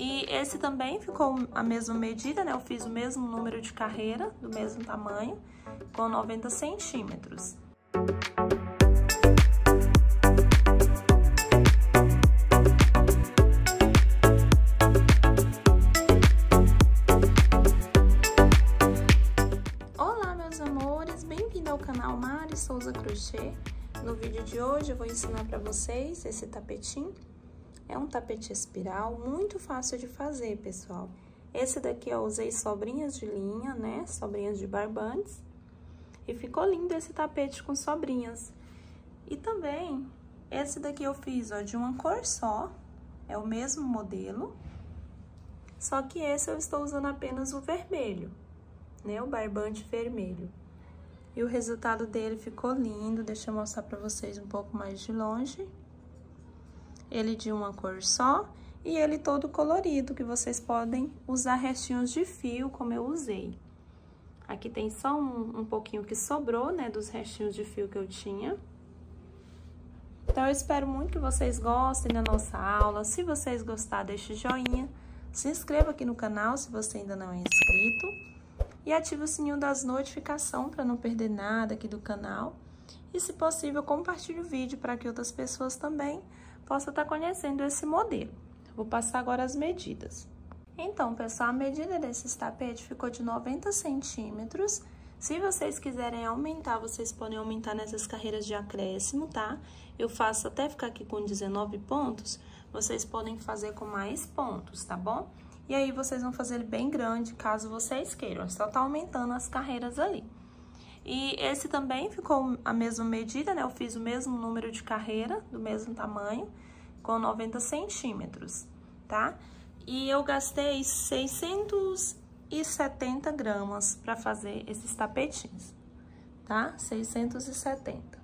E esse também ficou a mesma medida, né? Eu fiz o mesmo número de carreira, do mesmo tamanho, com 90 centímetros. Olá, meus amores! Bem-vindo ao canal Mari Souza Crochê. No vídeo de hoje eu vou ensinar para vocês esse tapetinho é um tapete espiral muito fácil de fazer, pessoal. Esse daqui eu usei sobrinhas de linha, né? Sobrinhas de barbantes. E ficou lindo esse tapete com sobrinhas. E também, esse daqui eu fiz, ó, de uma cor só. É o mesmo modelo. Só que esse eu estou usando apenas o vermelho, né? O barbante vermelho. E o resultado dele ficou lindo. Deixa eu mostrar pra vocês um pouco mais de longe ele de uma cor só e ele todo colorido, que vocês podem usar restinhos de fio, como eu usei. Aqui tem só um, um pouquinho que sobrou, né, dos restinhos de fio que eu tinha. Então, eu espero muito que vocês gostem da nossa aula. Se vocês gostar, deixe joinha. Se inscreva aqui no canal, se você ainda não é inscrito. E ative o sininho das notificações para não perder nada aqui do canal. E, se possível, compartilhe o vídeo para que outras pessoas também possa estar tá conhecendo esse modelo. Vou passar agora as medidas. Então, pessoal, a medida desses tapetes ficou de 90 centímetros. Se vocês quiserem aumentar, vocês podem aumentar nessas carreiras de acréscimo, tá? Eu faço até ficar aqui com 19 pontos, vocês podem fazer com mais pontos, tá bom? E aí, vocês vão fazer ele bem grande, caso vocês queiram. É só tá aumentando as carreiras ali. E esse também ficou a mesma medida, né? Eu fiz o mesmo número de carreira, do mesmo tamanho, com 90 centímetros, tá? E eu gastei 670 gramas para fazer esses tapetinhos, tá? 670.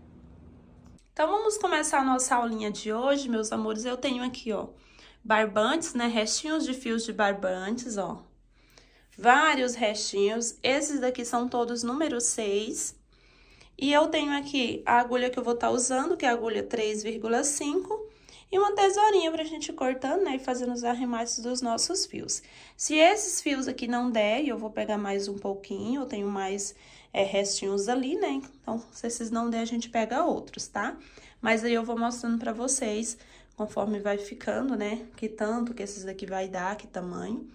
Então, vamos começar a nossa aulinha de hoje, meus amores. Eu tenho aqui, ó, barbantes, né? Restinhos de fios de barbantes, ó vários restinhos. Esses daqui são todos número 6. E eu tenho aqui a agulha que eu vou estar tá usando, que é a agulha 3,5. E uma tesourinha pra gente cortando, né, e fazendo os arremates dos nossos fios. Se esses fios aqui não der, eu vou pegar mais um pouquinho, eu tenho mais é, restinhos ali, né? Então, se esses não der, a gente pega outros, tá? Mas aí eu vou mostrando pra vocês, conforme vai ficando, né, que tanto que esses daqui vai dar, que tamanho.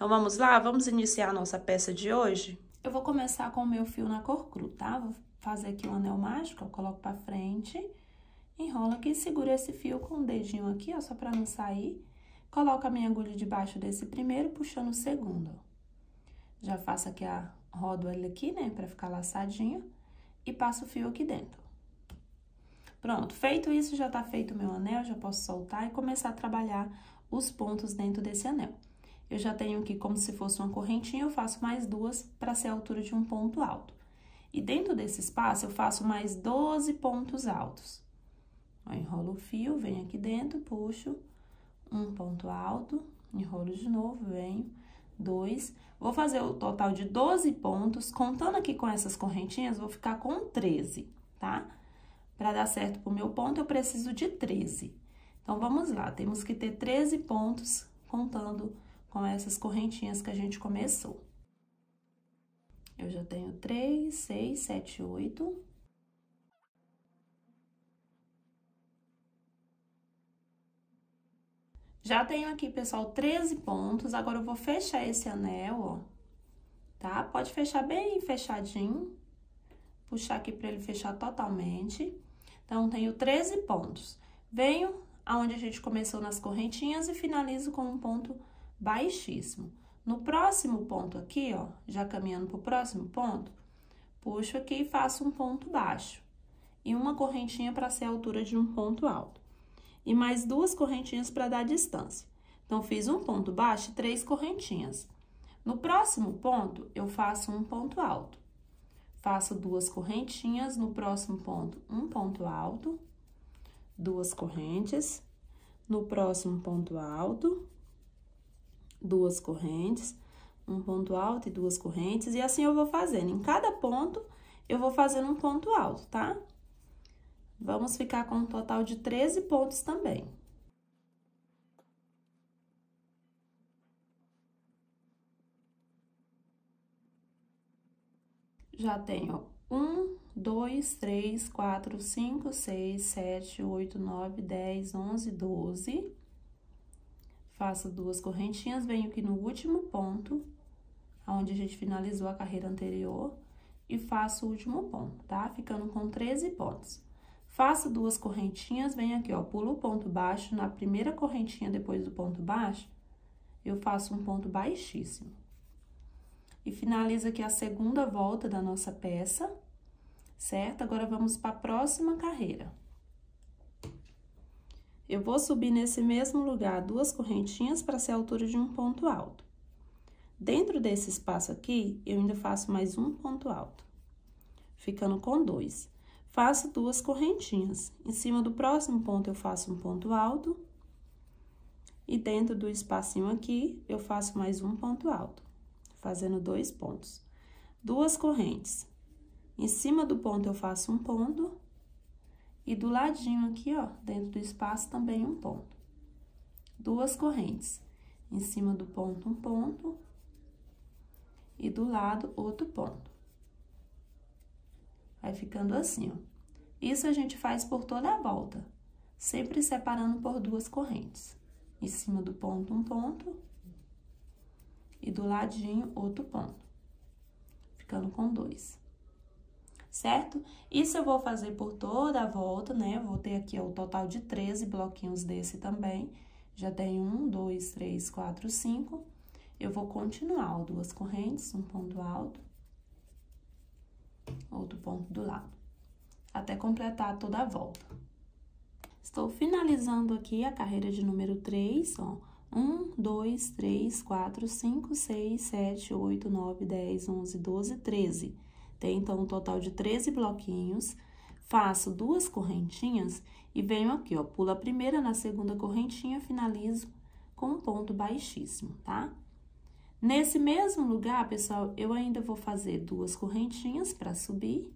Então, vamos lá? Vamos iniciar a nossa peça de hoje? Eu vou começar com o meu fio na cor cru, tá? Vou fazer aqui um anel mágico, eu coloco pra frente, enrola aqui, segura esse fio com o dedinho aqui, ó, só pra não sair. Coloco a minha agulha debaixo desse primeiro, puxando o segundo. Já faço aqui a ele aqui, né, pra ficar laçadinho, e passo o fio aqui dentro. Pronto, feito isso, já tá feito o meu anel, já posso soltar e começar a trabalhar os pontos dentro desse anel. Eu já tenho aqui como se fosse uma correntinha, eu faço mais duas para ser a altura de um ponto alto. E dentro desse espaço, eu faço mais 12 pontos altos. Enrolo o fio, venho aqui dentro, puxo um ponto alto, enrolo de novo, venho, dois. Vou fazer o total de 12 pontos, contando aqui com essas correntinhas, vou ficar com 13, tá? Para dar certo pro meu ponto, eu preciso de 13. Então, vamos lá, temos que ter 13 pontos contando com essas correntinhas que a gente começou. Eu já tenho três, seis, sete, oito. Já tenho aqui, pessoal, 13 pontos. Agora, eu vou fechar esse anel, ó, tá? Pode fechar bem fechadinho. Puxar aqui pra ele fechar totalmente. Então, tenho 13 pontos. Venho aonde a gente começou nas correntinhas e finalizo com um ponto baixíssimo. No próximo ponto aqui, ó, já caminhando para o próximo ponto, puxo aqui e faço um ponto baixo. E uma correntinha para ser a altura de um ponto alto. E mais duas correntinhas para dar distância. Então, fiz um ponto baixo e três correntinhas. No próximo ponto, eu faço um ponto alto. Faço duas correntinhas, no próximo ponto, um ponto alto, duas correntes. No próximo ponto alto, duas correntes, um ponto alto e duas correntes, e assim eu vou fazendo. Em cada ponto, eu vou fazendo um ponto alto, tá? Vamos ficar com um total de 13 pontos também. Já tenho um, dois, três, quatro, cinco, seis, sete, oito, nove, dez, onze, doze. Faço duas correntinhas, venho aqui no último ponto, onde a gente finalizou a carreira anterior, e faço o último ponto, tá? Ficando com 13 pontos. Faço duas correntinhas, venho aqui, ó, pulo o ponto baixo, na primeira correntinha depois do ponto baixo, eu faço um ponto baixíssimo. E finalizo aqui a segunda volta da nossa peça, certo? Agora, vamos para a próxima carreira. Eu vou subir nesse mesmo lugar duas correntinhas para ser a altura de um ponto alto. Dentro desse espaço aqui, eu ainda faço mais um ponto alto, ficando com dois. Faço duas correntinhas. Em cima do próximo ponto, eu faço um ponto alto. E dentro do espacinho aqui, eu faço mais um ponto alto, fazendo dois pontos. Duas correntes. Em cima do ponto, eu faço um ponto. E do ladinho aqui, ó, dentro do espaço, também um ponto. Duas correntes. Em cima do ponto, um ponto. E do lado, outro ponto. Vai ficando assim, ó. Isso a gente faz por toda a volta, sempre separando por duas correntes. Em cima do ponto, um ponto. E do ladinho, outro ponto. Ficando com dois. Certo? Isso eu vou fazer por toda a volta, né? Vou ter aqui o total de 13 bloquinhos desse também. Já tem um, dois, três, quatro, cinco. Eu vou continuar, duas correntes, um ponto alto outro ponto do lado, até completar toda a volta. Estou finalizando aqui a carreira de número 3, ó. 1, 2, 3, 4, 5, 6, 7, 8, 9, 10, 11, 12, 13. Tem, então, um total de 13 bloquinhos. Faço duas correntinhas e venho aqui, ó, pulo a primeira na segunda correntinha, finalizo com um ponto baixíssimo, tá? Nesse mesmo lugar, pessoal, eu ainda vou fazer duas correntinhas para subir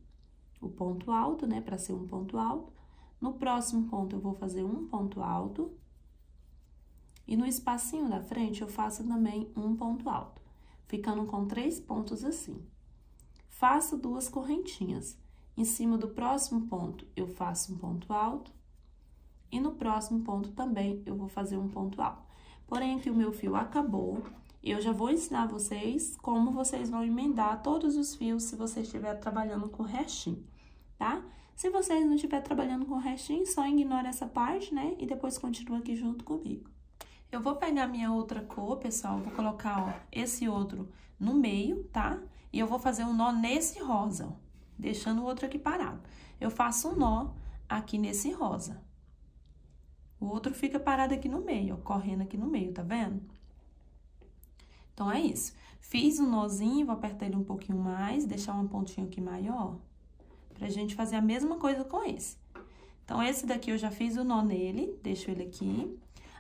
o ponto alto, né? Para ser um ponto alto. No próximo ponto, eu vou fazer um ponto alto. E no espacinho da frente, eu faço também um ponto alto, ficando com três pontos assim. Faço duas correntinhas. Em cima do próximo ponto, eu faço um ponto alto. E no próximo ponto também, eu vou fazer um ponto alto. Porém, aqui o meu fio acabou, eu já vou ensinar vocês como vocês vão emendar todos os fios se você estiver trabalhando com restinho, tá? Se vocês não estiver trabalhando com restinho, só ignora essa parte, né? E depois continua aqui junto comigo. Eu vou pegar minha outra cor, pessoal, vou colocar, ó, esse outro no meio, tá? E eu vou fazer um nó nesse rosa, ó, deixando o outro aqui parado. Eu faço um nó aqui nesse rosa. O outro fica parado aqui no meio, ó, correndo aqui no meio, tá vendo? Então, é isso. Fiz um nozinho, vou apertar ele um pouquinho mais, deixar uma pontinha aqui maior, pra gente fazer a mesma coisa com esse. Então, esse daqui eu já fiz o nó nele, deixo ele aqui.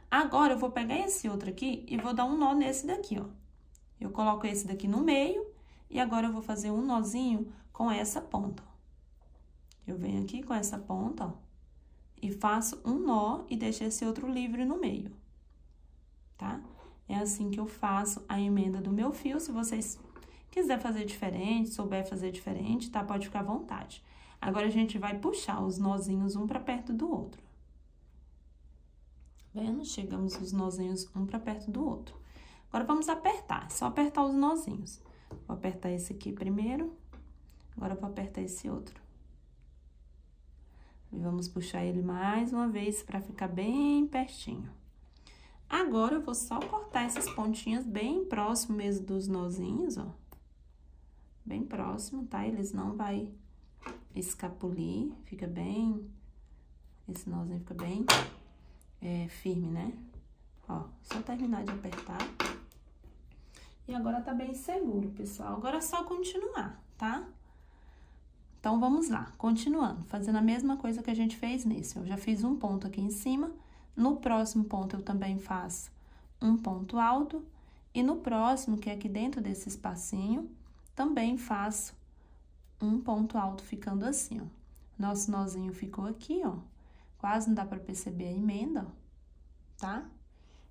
Agora, eu vou pegar esse outro aqui e vou dar um nó nesse daqui, ó. Eu coloco esse daqui no meio e agora eu vou fazer um nozinho com essa ponta, Eu venho aqui com essa ponta, ó, e faço um nó e deixo esse outro livre no meio, tá? É assim que eu faço a emenda do meu fio. Se vocês quiser fazer diferente, souber fazer diferente, tá? Pode ficar à vontade. Agora, a gente vai puxar os nozinhos um para perto do outro. Vendo? Chegamos os nozinhos um para perto do outro. Agora, vamos apertar. É só apertar os nozinhos. Vou apertar esse aqui primeiro. Agora, vou apertar esse outro. E vamos puxar ele mais uma vez para ficar bem pertinho. Agora, eu vou só cortar essas pontinhas bem próximo mesmo dos nozinhos, ó. Bem próximo, tá? Eles não vai escapulir, fica bem... Esse nozinho fica bem é, firme, né? Ó, só terminar de apertar. E agora tá bem seguro, pessoal. Agora é só continuar, tá? Então, vamos lá, continuando, fazendo a mesma coisa que a gente fez nesse. Eu já fiz um ponto aqui em cima, no próximo ponto, eu também faço um ponto alto. E no próximo, que é aqui dentro desse espacinho, também faço um ponto alto, ficando assim, ó. Nosso nozinho ficou aqui, ó. Quase não dá pra perceber a emenda, ó, tá?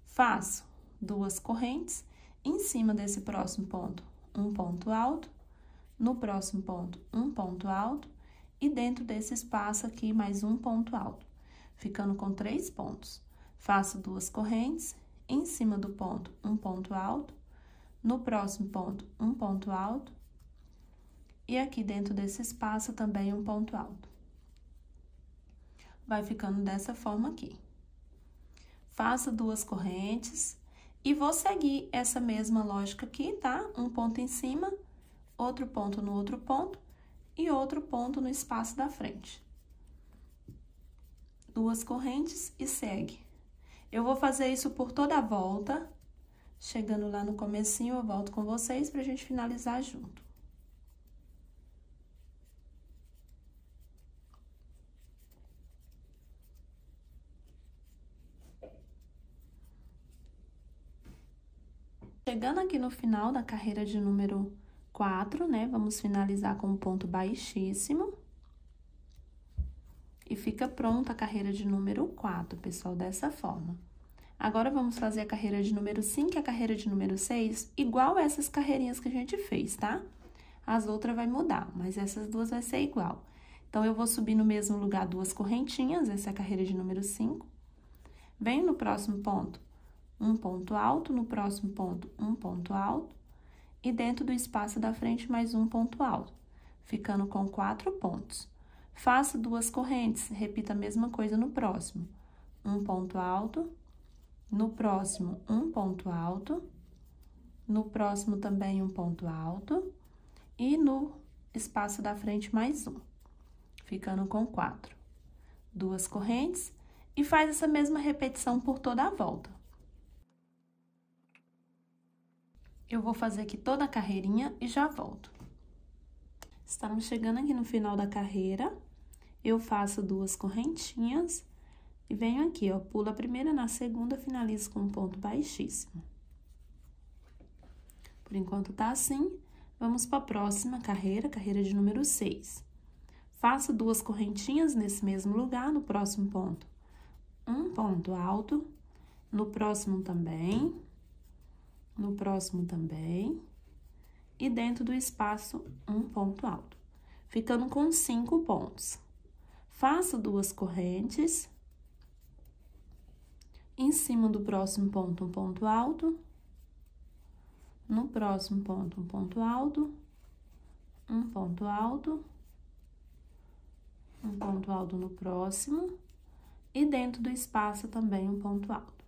Faço duas correntes. Em cima desse próximo ponto, um ponto alto. no próximo ponto, um ponto alto, e dentro desse espaço aqui, mais um ponto alto, ficando com três pontos. Faço duas correntes, em cima do ponto, um ponto alto, no próximo ponto, um ponto alto, e aqui dentro desse espaço também um ponto alto. Vai ficando dessa forma aqui. Faço duas correntes e vou seguir essa mesma lógica aqui, tá? Um ponto em cima, outro ponto no outro ponto e outro ponto no espaço da frente. Duas correntes e segue. Eu vou fazer isso por toda a volta. Chegando lá no comecinho, eu volto com vocês pra gente finalizar junto. Chegando aqui no final da carreira de número 4, né? Vamos finalizar com um ponto baixíssimo. E fica pronta a carreira de número 4, pessoal, dessa forma. Agora, vamos fazer a carreira de número 5 e a carreira de número 6, igual essas carreirinhas que a gente fez, tá? As outras vai mudar, mas essas duas vai ser igual. Então, eu vou subir no mesmo lugar duas correntinhas, essa é a carreira de número 5. Venho no próximo ponto, um ponto alto, no próximo ponto, um ponto alto, e dentro do espaço da frente, mais um ponto alto, ficando com quatro pontos. Faço duas correntes, repita a mesma coisa no próximo. Um ponto alto, no próximo, um ponto alto, no próximo também um ponto alto, e no espaço da frente, mais um, ficando com quatro. Duas correntes, e faz essa mesma repetição por toda a volta. Eu vou fazer aqui toda a carreirinha e já volto. Estamos chegando aqui no final da carreira. Eu faço duas correntinhas e venho aqui, ó, pulo a primeira na segunda, finalizo com um ponto baixíssimo. Por enquanto tá assim, vamos para a próxima carreira, carreira de número 6. Faço duas correntinhas nesse mesmo lugar, no próximo ponto, um ponto alto, no próximo também, no próximo também, e dentro do espaço, um ponto alto, ficando com cinco pontos. Faço duas correntes, em cima do próximo ponto, um ponto alto, no próximo ponto, um ponto alto, um ponto alto, um ponto alto no próximo, e dentro do espaço também um ponto alto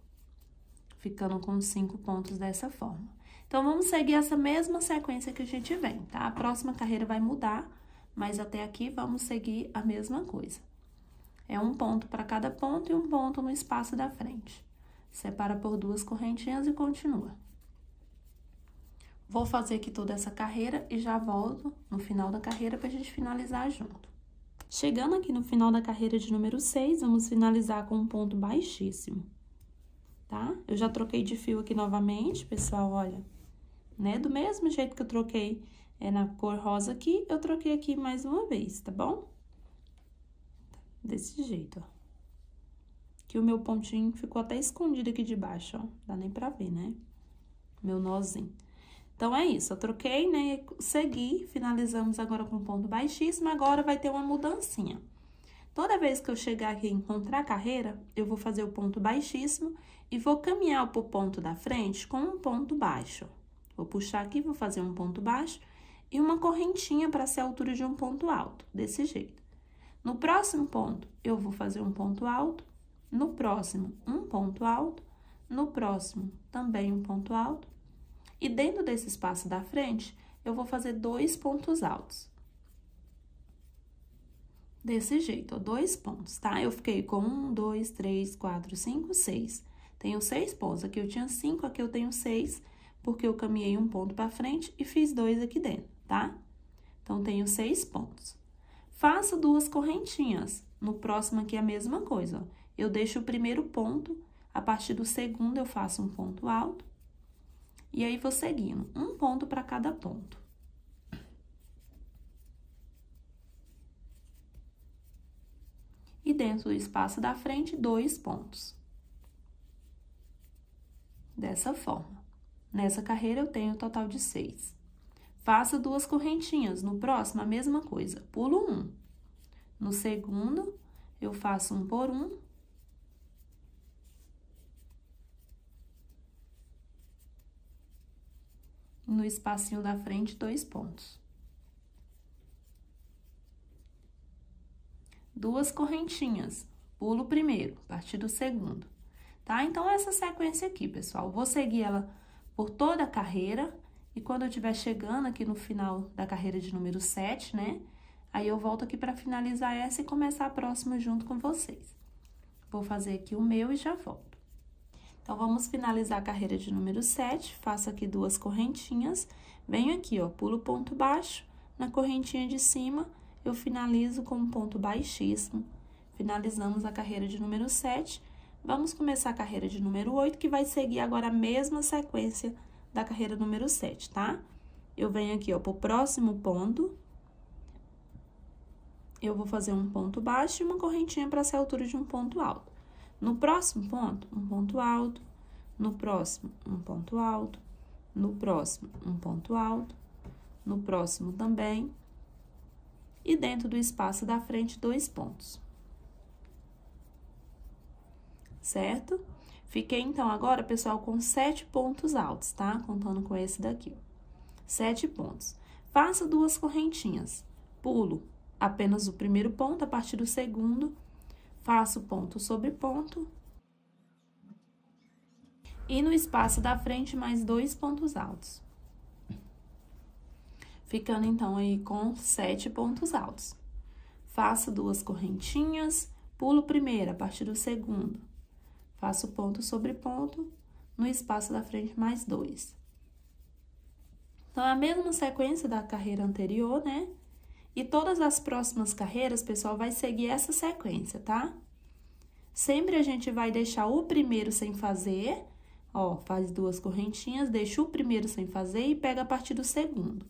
ficando com cinco pontos dessa forma. Então, vamos seguir essa mesma sequência que a gente vem, tá? A próxima carreira vai mudar, mas até aqui vamos seguir a mesma coisa. É um ponto para cada ponto e um ponto no espaço da frente. Separa por duas correntinhas e continua. Vou fazer aqui toda essa carreira e já volto no final da carreira para a gente finalizar junto. Chegando aqui no final da carreira de número 6, vamos finalizar com um ponto baixíssimo tá? Eu já troquei de fio aqui novamente, pessoal, olha. Né? Do mesmo jeito que eu troquei é, na cor rosa aqui, eu troquei aqui mais uma vez, tá bom? Desse jeito, ó. Que o meu pontinho ficou até escondido aqui de baixo, ó. Dá nem pra ver, né? Meu nozinho. Então, é isso, eu troquei, né, segui, finalizamos agora com ponto baixíssimo, agora vai ter uma mudancinha. Toda vez que eu chegar aqui e encontrar a carreira, eu vou fazer o ponto baixíssimo e vou caminhar para o ponto da frente com um ponto baixo. Vou puxar aqui, vou fazer um ponto baixo e uma correntinha para ser a altura de um ponto alto, desse jeito. No próximo ponto, eu vou fazer um ponto alto, no próximo, um ponto alto, no próximo, também um ponto alto, e dentro desse espaço da frente, eu vou fazer dois pontos altos. Desse jeito, ó, dois pontos, tá? Eu fiquei com um, dois, três, quatro, cinco, seis. Tenho seis pontos. Aqui eu tinha cinco, aqui eu tenho seis, porque eu caminhei um ponto para frente e fiz dois aqui dentro, tá? Então, tenho seis pontos. Faço duas correntinhas. No próximo aqui é a mesma coisa, ó. Eu deixo o primeiro ponto, a partir do segundo eu faço um ponto alto. E aí, vou seguindo, um ponto para cada ponto. E dentro do espaço da frente, dois pontos dessa forma. Nessa carreira, eu tenho um total de seis. faça duas correntinhas. No próximo, a mesma coisa, pulo um. No segundo, eu faço um por um. No espacinho da frente, dois pontos. Duas correntinhas, pulo o primeiro, a partir do segundo, tá? Então, essa sequência aqui, pessoal, vou seguir ela por toda a carreira, e quando eu estiver chegando aqui no final da carreira de número 7, né? Aí, eu volto aqui para finalizar essa e começar a próxima junto com vocês. Vou fazer aqui o meu e já volto. Então, vamos finalizar a carreira de número 7, faço aqui duas correntinhas, venho aqui, ó, pulo ponto baixo, na correntinha de cima, eu finalizo com um ponto baixíssimo. Finalizamos a carreira de número 7, vamos começar a carreira de número 8, que vai seguir agora a mesma sequência da carreira número 7, tá? Eu venho aqui, ó, pro próximo ponto. Eu vou fazer um ponto baixo e uma correntinha para ser a altura de um ponto alto. No próximo ponto, um ponto alto. No próximo, um ponto alto. No próximo, um ponto alto. No próximo também. E dentro do espaço da frente, dois pontos. Certo? Fiquei, então, agora, pessoal, com sete pontos altos, tá? Contando com esse daqui. Sete pontos. Faça duas correntinhas. Pulo apenas o primeiro ponto, a partir do segundo, faço ponto sobre ponto. E no espaço da frente, mais dois pontos altos. Ficando, então, aí com sete pontos altos. Faço duas correntinhas, pulo primeiro, a partir do segundo Faço ponto sobre ponto, no espaço da frente mais dois. Então, é a mesma sequência da carreira anterior, né? E todas as próximas carreiras, pessoal, vai seguir essa sequência, tá? Sempre a gente vai deixar o primeiro sem fazer, ó, faz duas correntinhas, deixa o primeiro sem fazer e pega a partir do segundo.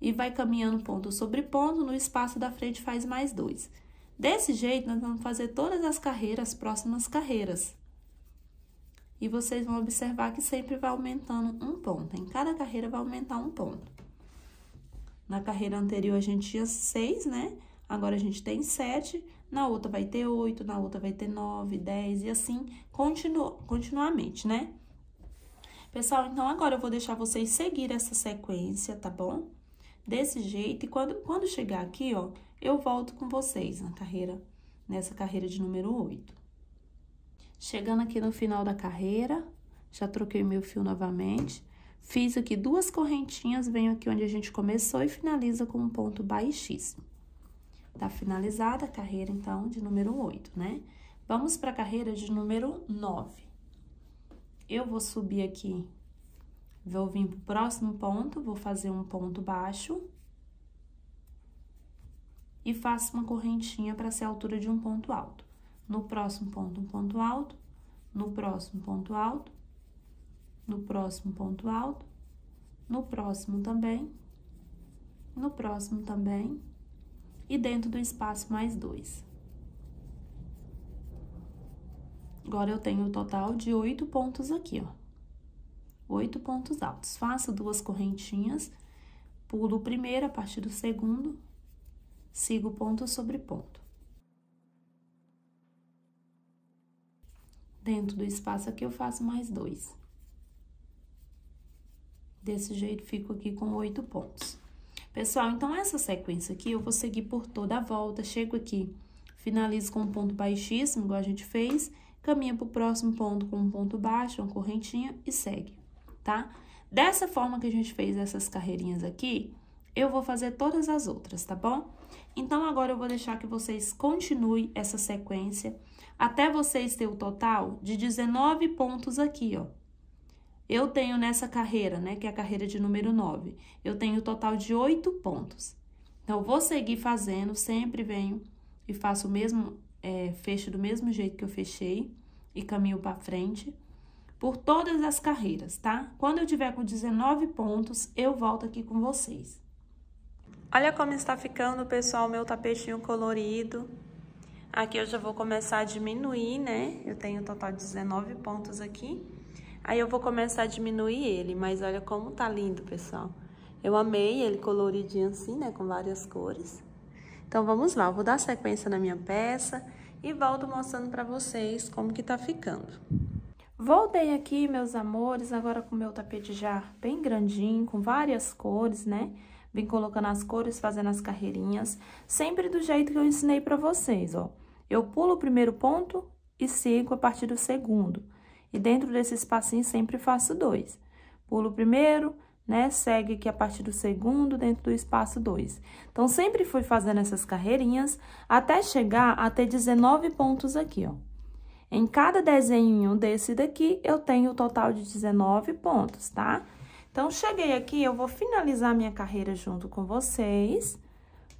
E vai caminhando ponto sobre ponto, no espaço da frente faz mais dois. Desse jeito, nós vamos fazer todas as carreiras, as próximas carreiras. E vocês vão observar que sempre vai aumentando um ponto. Em cada carreira vai aumentar um ponto. Na carreira anterior a gente tinha seis, né? Agora a gente tem sete, na outra vai ter oito, na outra vai ter nove, dez e assim continu continuamente, né? Pessoal, então agora eu vou deixar vocês seguir essa sequência, tá bom? Desse jeito, e quando, quando chegar aqui, ó, eu volto com vocês na carreira, nessa carreira de número 8. Chegando aqui no final da carreira, já troquei meu fio novamente, fiz aqui duas correntinhas, venho aqui onde a gente começou e finaliza com um ponto baixíssimo. Tá finalizada a carreira, então, de número 8, né? Vamos para a carreira de número 9. Eu vou subir aqui, vou vir pro próximo ponto, vou fazer um ponto baixo e faço uma correntinha para ser a altura de um ponto alto. No próximo ponto, um ponto alto, no próximo ponto alto, no próximo ponto alto, no próximo também, no próximo também, e dentro do espaço mais dois. Agora, eu tenho o total de oito pontos aqui, ó. Oito pontos altos. Faço duas correntinhas, pulo o primeiro a partir do segundo, sigo ponto sobre ponto. Dentro do espaço aqui, eu faço mais dois. Desse jeito, fico aqui com oito pontos. Pessoal, então, essa sequência aqui, eu vou seguir por toda a volta. Chego aqui, finalizo com um ponto baixíssimo, igual a gente fez, caminha pro próximo ponto com um ponto baixo, uma correntinha e segue, tá? Dessa forma que a gente fez essas carreirinhas aqui, eu vou fazer todas as outras, tá bom? Então, agora eu vou deixar que vocês continuem essa sequência até vocês ter o total de 19 pontos aqui, ó. Eu tenho nessa carreira, né, que é a carreira de número 9, eu tenho o total de 8 pontos. Então, eu vou seguir fazendo, sempre venho e faço o mesmo, é, fecho do mesmo jeito que eu fechei e caminho para frente por todas as carreiras, tá? Quando eu tiver com 19 pontos, eu volto aqui com vocês. Olha como está ficando, pessoal, meu tapetinho colorido. Aqui eu já vou começar a diminuir, né? Eu tenho um total de 19 pontos aqui. Aí eu vou começar a diminuir ele, mas olha como tá lindo, pessoal. Eu amei ele coloridinho assim, né, com várias cores. Então, vamos lá, eu vou dar sequência na minha peça e volto mostrando pra vocês como que tá ficando. Voltei aqui, meus amores, agora com o meu tapete já bem grandinho, com várias cores, né? Vim colocando as cores, fazendo as carreirinhas, sempre do jeito que eu ensinei pra vocês, ó. Eu pulo o primeiro ponto e sigo a partir do segundo. E dentro desse espacinho sempre faço dois. Pulo o primeiro, né? Segue aqui a partir do segundo dentro do espaço 2. Então, sempre fui fazendo essas carreirinhas até chegar a ter 19 pontos aqui, ó. Em cada desenho desse daqui, eu tenho o total de 19 pontos, tá? Então, cheguei aqui, eu vou finalizar minha carreira junto com vocês,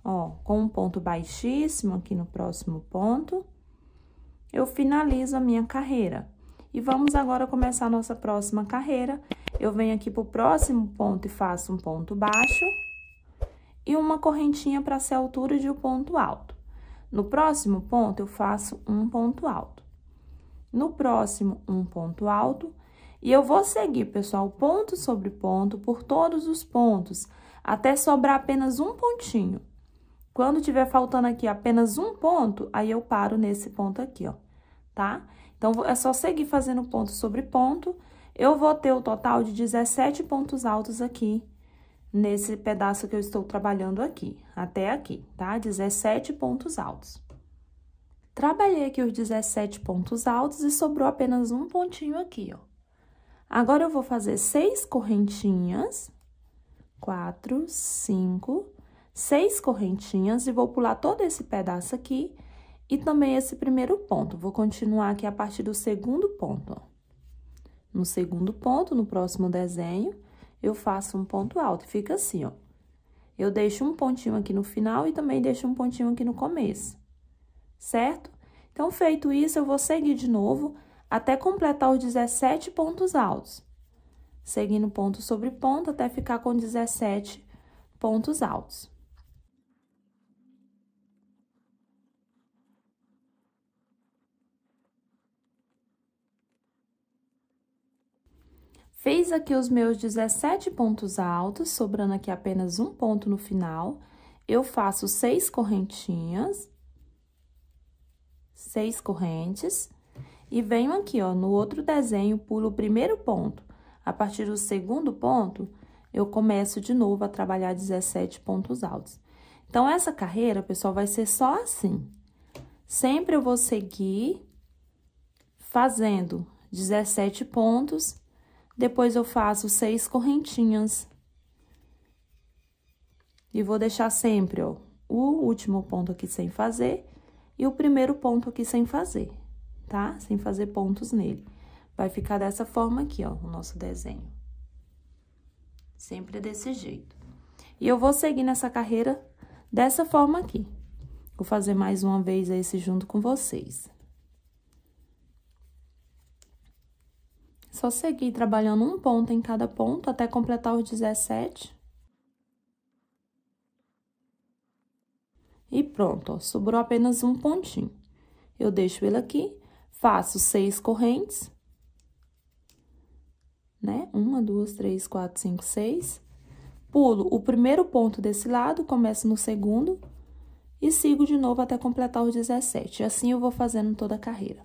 ó, com um ponto baixíssimo aqui no próximo ponto. Eu finalizo a minha carreira. E vamos agora começar a nossa próxima carreira. Eu venho aqui pro próximo ponto e faço um ponto baixo e uma correntinha para ser a altura de um ponto alto. No próximo ponto, eu faço um ponto alto. No próximo, um ponto alto. E eu vou seguir, pessoal, ponto sobre ponto por todos os pontos, até sobrar apenas um pontinho. Quando tiver faltando aqui apenas um ponto, aí eu paro nesse ponto aqui, ó, tá? Então, é só seguir fazendo ponto sobre ponto. Eu vou ter o total de 17 pontos altos aqui, nesse pedaço que eu estou trabalhando aqui, até aqui, tá? 17 pontos altos. Trabalhei aqui os 17 pontos altos e sobrou apenas um pontinho aqui, ó. Agora, eu vou fazer seis correntinhas, quatro, cinco, seis correntinhas e vou pular todo esse pedaço aqui e também esse primeiro ponto. Vou continuar aqui a partir do segundo ponto, ó. No segundo ponto, no próximo desenho, eu faço um ponto alto, fica assim, ó. Eu deixo um pontinho aqui no final e também deixo um pontinho aqui no começo, certo? Então, feito isso, eu vou seguir de novo até completar os 17 pontos altos. Seguindo ponto sobre ponto até ficar com 17 pontos altos. Fiz aqui os meus 17 pontos altos, sobrando aqui apenas um ponto no final. Eu faço seis correntinhas, seis correntes, e venho aqui, ó, no outro desenho, pulo o primeiro ponto. A partir do segundo ponto, eu começo de novo a trabalhar 17 pontos altos. Então, essa carreira, pessoal, vai ser só assim. Sempre eu vou seguir fazendo 17 pontos depois, eu faço seis correntinhas. E vou deixar sempre, ó, o último ponto aqui sem fazer e o primeiro ponto aqui sem fazer, tá? Sem fazer pontos nele. Vai ficar dessa forma aqui, ó, o nosso desenho. Sempre desse jeito. E eu vou seguir nessa carreira dessa forma aqui. Vou fazer mais uma vez esse junto com vocês. Só seguir trabalhando um ponto em cada ponto até completar os 17. E pronto, ó, sobrou apenas um pontinho. Eu deixo ele aqui, faço seis correntes, né? Uma, duas, três, quatro, cinco, seis. Pulo o primeiro ponto desse lado, começo no segundo e sigo de novo até completar os 17. Assim, eu vou fazendo toda a carreira.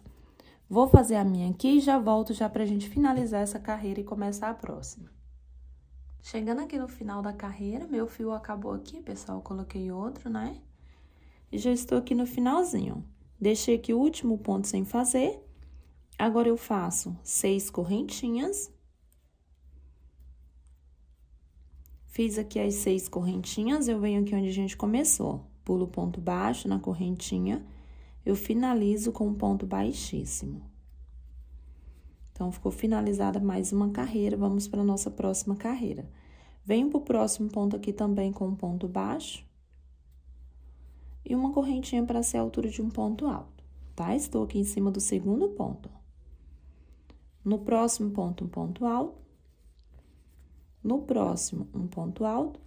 Vou fazer a minha aqui e já volto já pra gente finalizar essa carreira e começar a próxima. Chegando aqui no final da carreira, meu fio acabou aqui, pessoal, coloquei outro, né? E já estou aqui no finalzinho. Deixei aqui o último ponto sem fazer. Agora, eu faço seis correntinhas. Fiz aqui as seis correntinhas, eu venho aqui onde a gente começou. Pulo ponto baixo na correntinha eu finalizo com um ponto baixíssimo. Então, ficou finalizada mais uma carreira, vamos para a nossa próxima carreira. Venho para o próximo ponto aqui também com um ponto baixo. E uma correntinha para ser a altura de um ponto alto, tá? Estou aqui em cima do segundo ponto. No próximo ponto, um ponto alto. No próximo, um ponto alto.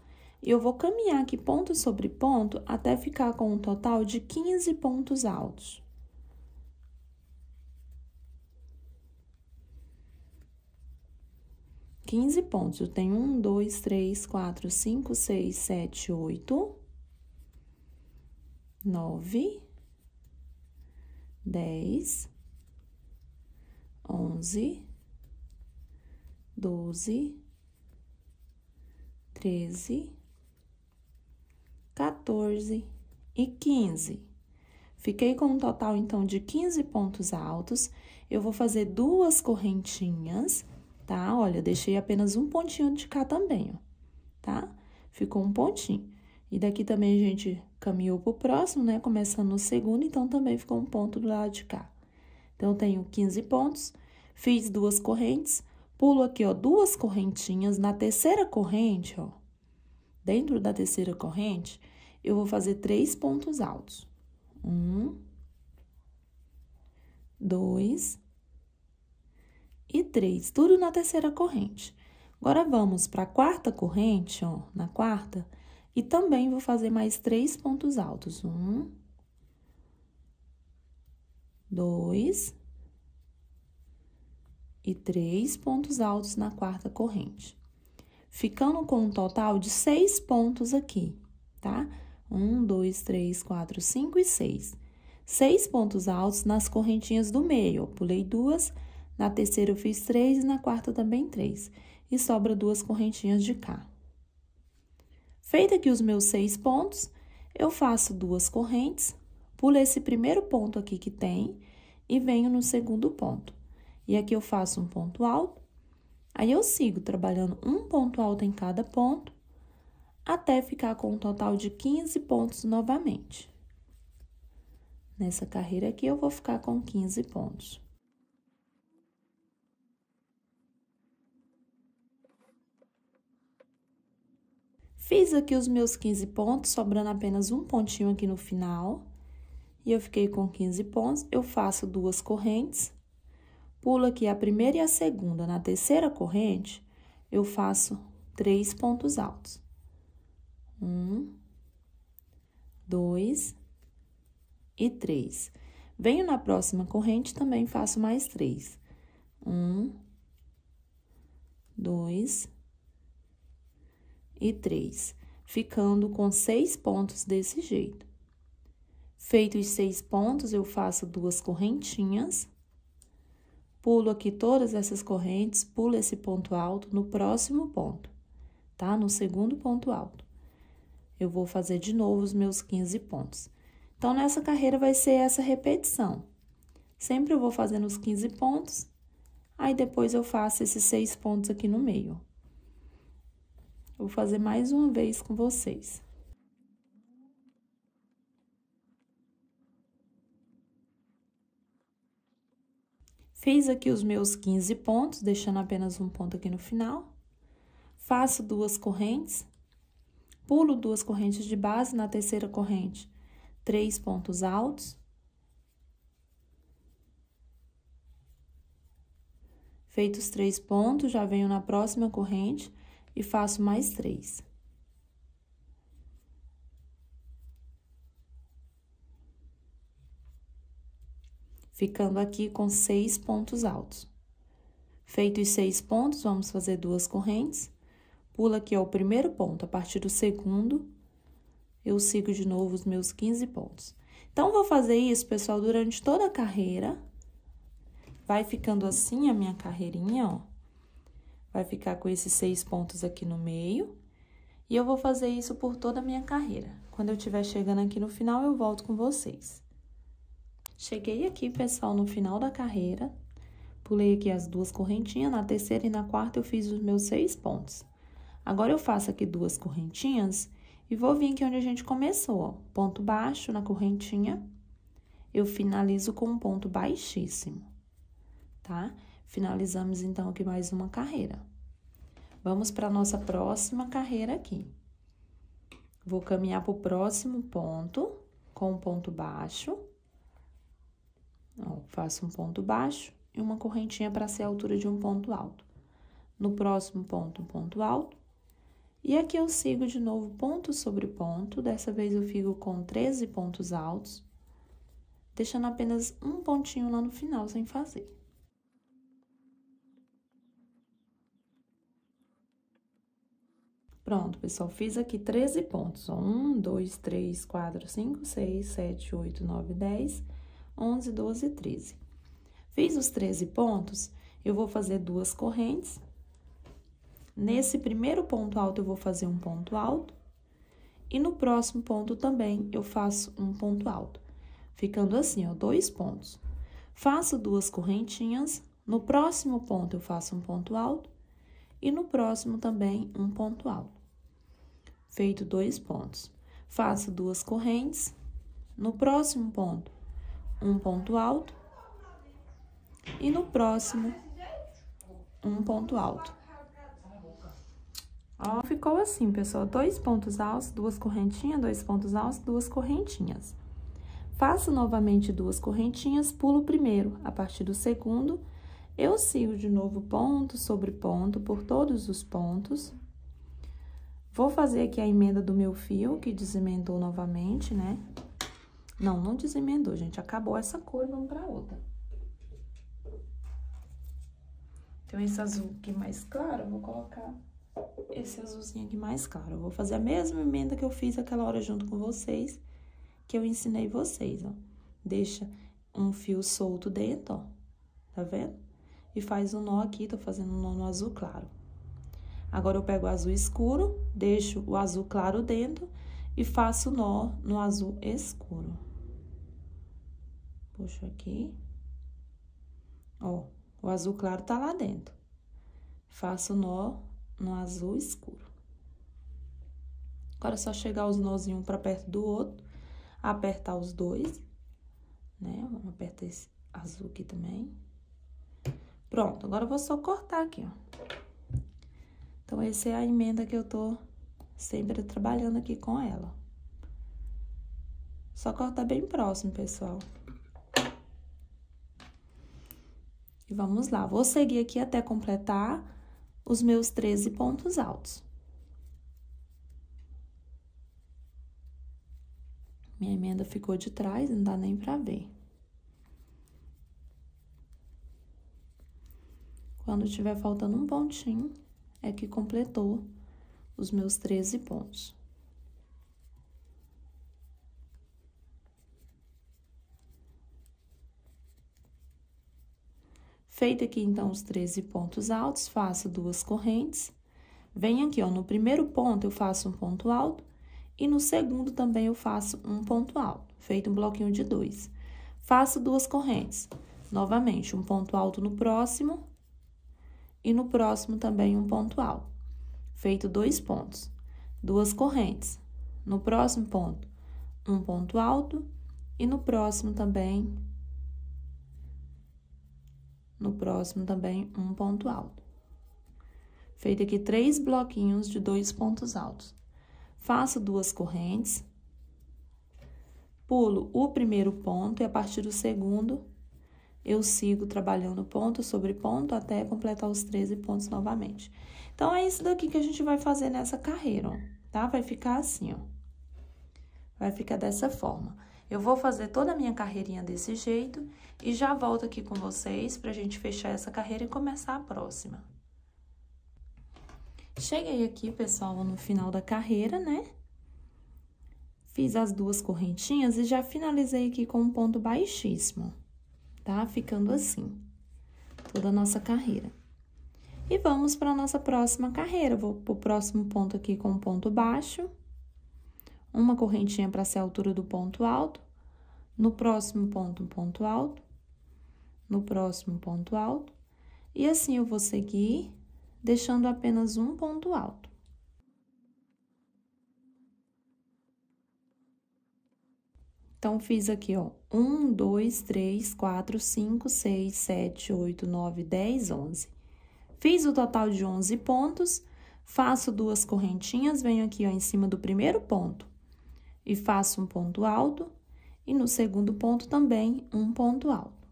E eu vou caminhar aqui ponto sobre ponto até ficar com um total de 15 pontos altos. 15 pontos. Eu tenho um, dois, três, quatro, cinco, seis, sete, oito, nove, dez, onze, doze, treze, 14 e 15. Fiquei com um total, então, de 15 pontos altos. Eu vou fazer duas correntinhas, tá? Olha, deixei apenas um pontinho de cá também, ó, tá? Ficou um pontinho. E daqui também a gente caminhou pro próximo, né? Começando no segundo, então também ficou um ponto do lado de cá. Então, eu tenho 15 pontos, fiz duas correntes, pulo aqui, ó, duas correntinhas. Na terceira corrente, ó, dentro da terceira corrente, eu vou fazer três pontos altos. Um, dois e três, tudo na terceira corrente. Agora, vamos para a quarta corrente, ó, na quarta, e também vou fazer mais três pontos altos. Um, dois e três pontos altos na quarta corrente ficando com um total de seis pontos aqui, tá? Um, dois, três, quatro, cinco e seis. Seis pontos altos nas correntinhas do meio. Eu pulei duas, na terceira eu fiz três e na quarta também três. E sobra duas correntinhas de cá. Feito aqui os meus seis pontos, eu faço duas correntes, pulo esse primeiro ponto aqui que tem e venho no segundo ponto. E aqui eu faço um ponto alto Aí, eu sigo trabalhando um ponto alto em cada ponto, até ficar com um total de 15 pontos novamente. Nessa carreira aqui, eu vou ficar com 15 pontos. Fiz aqui os meus 15 pontos, sobrando apenas um pontinho aqui no final. E eu fiquei com 15 pontos. Eu faço duas correntes Pulo aqui a primeira e a segunda. Na terceira corrente, eu faço três pontos altos. Um, dois e três. Venho na próxima corrente, também faço mais três. Um, dois e três, ficando com seis pontos desse jeito. Feitos seis pontos, eu faço duas correntinhas Pulo aqui todas essas correntes, pulo esse ponto alto no próximo ponto, tá? No segundo ponto alto. Eu vou fazer de novo os meus 15 pontos. Então, nessa carreira vai ser essa repetição. Sempre eu vou fazendo os 15 pontos, aí depois eu faço esses seis pontos aqui no meio. Vou fazer mais uma vez com vocês. Fiz aqui os meus 15 pontos, deixando apenas um ponto aqui no final. Faço duas correntes, pulo duas correntes de base na terceira corrente, três pontos altos. Feitos três pontos, já venho na próxima corrente e faço mais três. ficando aqui com seis pontos altos. Feitos seis pontos, vamos fazer duas correntes. Pula aqui ao primeiro ponto, a partir do segundo, eu sigo de novo os meus 15 pontos. Então, vou fazer isso, pessoal, durante toda a carreira. Vai ficando assim a minha carreirinha, ó. Vai ficar com esses seis pontos aqui no meio. E eu vou fazer isso por toda a minha carreira. Quando eu estiver chegando aqui no final, eu volto com vocês. Cheguei aqui, pessoal, no final da carreira. Pulei aqui as duas correntinhas, na terceira e na quarta eu fiz os meus seis pontos. Agora, eu faço aqui duas correntinhas e vou vir aqui onde a gente começou, ó. Ponto baixo na correntinha, eu finalizo com um ponto baixíssimo, tá? Finalizamos, então, aqui mais uma carreira. Vamos para nossa próxima carreira aqui. Vou caminhar para o próximo ponto com um ponto baixo Ó, faço um ponto baixo e uma correntinha para ser a altura de um ponto alto. No próximo ponto, um ponto alto. E aqui eu sigo de novo ponto sobre ponto, dessa vez eu fico com 13 pontos altos, deixando apenas um pontinho lá no final sem fazer. Pronto, pessoal, fiz aqui 13 pontos. Ó, 1, 2, 3, 4, 5, 6, 7, 8, 9, 10, 11, 12, 13. Fiz os 13 pontos, eu vou fazer duas correntes. Nesse primeiro ponto alto, eu vou fazer um ponto alto. E no próximo ponto também, eu faço um ponto alto. Ficando assim, ó, dois pontos. Faço duas correntinhas. No próximo ponto, eu faço um ponto alto. E no próximo também, um ponto alto feito dois pontos. Faço duas correntes. No próximo ponto, um ponto alto. E no próximo, um ponto alto. Ó, ficou assim, pessoal. Dois pontos altos, duas correntinhas, dois pontos altos, duas correntinhas. Faço novamente duas correntinhas, pulo o primeiro. A partir do segundo, eu sigo de novo ponto sobre ponto por todos os pontos. Vou fazer aqui a emenda do meu fio, que desemendou novamente, né? Não, não desemendou, gente. Acabou essa cor, vamos pra outra. Então, esse azul aqui mais claro, eu vou colocar esse azulzinho aqui mais claro. Eu vou fazer a mesma emenda que eu fiz aquela hora junto com vocês, que eu ensinei vocês, ó. Deixa um fio solto dentro, ó. Tá vendo? E faz um nó aqui, tô fazendo um nó no azul claro. Agora, eu pego o azul escuro, deixo o azul claro dentro e faço nó no azul escuro. Puxo aqui. Ó, o azul claro tá lá dentro. Faço nó no azul escuro. Agora, é só chegar os nozinhos um pra perto do outro, apertar os dois, né? Vamos apertar esse azul aqui também. Pronto, agora eu vou só cortar aqui, ó. Então, essa é a emenda que eu tô sempre trabalhando aqui com ela. Só cortar bem próximo, pessoal. E vamos lá, vou seguir aqui até completar os meus 13 pontos altos. Minha emenda ficou de trás, não dá nem pra ver. Quando tiver faltando um pontinho, é que completou os meus 13 pontos. Feito aqui, então, os 13 pontos altos, faço duas correntes. Venho aqui, ó, no primeiro ponto eu faço um ponto alto e no segundo também eu faço um ponto alto, feito um bloquinho de dois. Faço duas correntes. Novamente, um ponto alto no próximo e no próximo também um ponto alto. Feito dois pontos, duas correntes. No próximo ponto, um ponto alto e no próximo também no próximo também um ponto alto. Feito aqui três bloquinhos de dois pontos altos. Faço duas correntes, pulo o primeiro ponto e a partir do segundo eu sigo trabalhando ponto sobre ponto até completar os 13 pontos novamente. Então, é isso daqui que a gente vai fazer nessa carreira, ó, tá? Vai ficar assim, ó. Vai ficar dessa forma. Eu vou fazer toda a minha carreirinha desse jeito e já volto aqui com vocês pra gente fechar essa carreira e começar a próxima. Cheguei aqui, pessoal, no final da carreira, né? Fiz as duas correntinhas e já finalizei aqui com um ponto baixíssimo tá? Ficando assim, toda a nossa carreira. E vamos para a nossa próxima carreira. Vou para o próximo ponto aqui com ponto baixo, uma correntinha para ser a altura do ponto alto, no próximo ponto, um ponto alto, no próximo ponto alto, e assim eu vou seguir, deixando apenas um ponto alto. Então, fiz aqui, ó, um, dois, três, quatro, cinco, seis, sete, oito, nove, dez, onze. Fiz o total de onze pontos, faço duas correntinhas, venho aqui, ó, em cima do primeiro ponto e faço um ponto alto, e no segundo ponto também um ponto alto.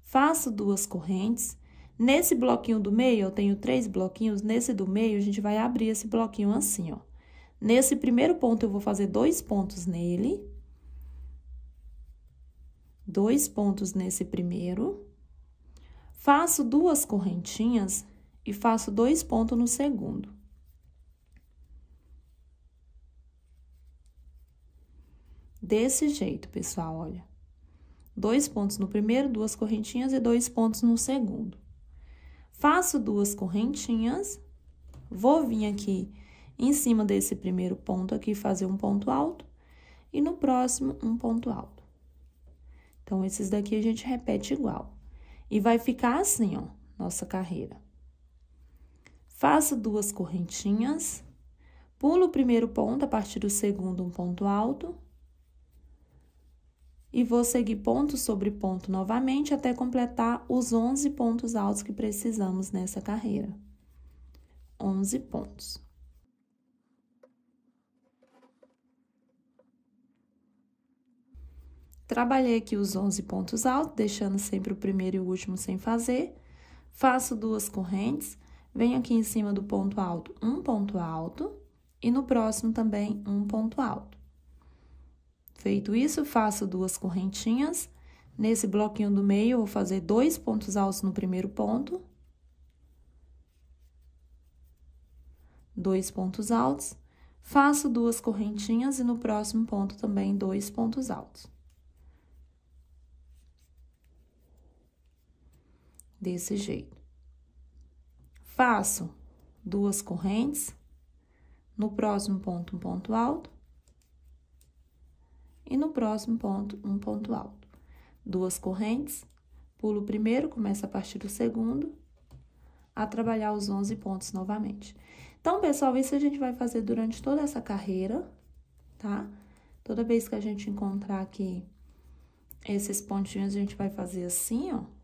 Faço duas correntes, nesse bloquinho do meio, eu tenho três bloquinhos, nesse do meio, a gente vai abrir esse bloquinho assim, ó. Nesse primeiro ponto, eu vou fazer dois pontos nele, dois pontos nesse primeiro, faço duas correntinhas e faço dois pontos no segundo. Desse jeito, pessoal, olha. Dois pontos no primeiro, duas correntinhas e dois pontos no segundo. Faço duas correntinhas, vou vir aqui em cima desse primeiro ponto aqui, fazer um ponto alto, e no próximo, um ponto alto. Então, esses daqui a gente repete igual. E vai ficar assim, ó, nossa carreira. Faço duas correntinhas, pulo o primeiro ponto, a partir do segundo, um ponto alto. E vou seguir ponto sobre ponto novamente até completar os 11 pontos altos que precisamos nessa carreira. 11 pontos. Trabalhei aqui os 11 pontos altos, deixando sempre o primeiro e o último sem fazer. Faço duas correntes, venho aqui em cima do ponto alto, um ponto alto, e no próximo também um ponto alto. Feito isso, faço duas correntinhas. Nesse bloquinho do meio, vou fazer dois pontos altos no primeiro ponto. Dois pontos altos. Faço duas correntinhas e no próximo ponto também dois pontos altos. Desse jeito. Faço duas correntes, no próximo ponto, um ponto alto, e no próximo ponto, um ponto alto. Duas correntes, pulo o primeiro, começa a partir do segundo, a trabalhar os 11 pontos novamente. Então, pessoal, isso a gente vai fazer durante toda essa carreira, tá? Toda vez que a gente encontrar aqui esses pontinhos, a gente vai fazer assim, ó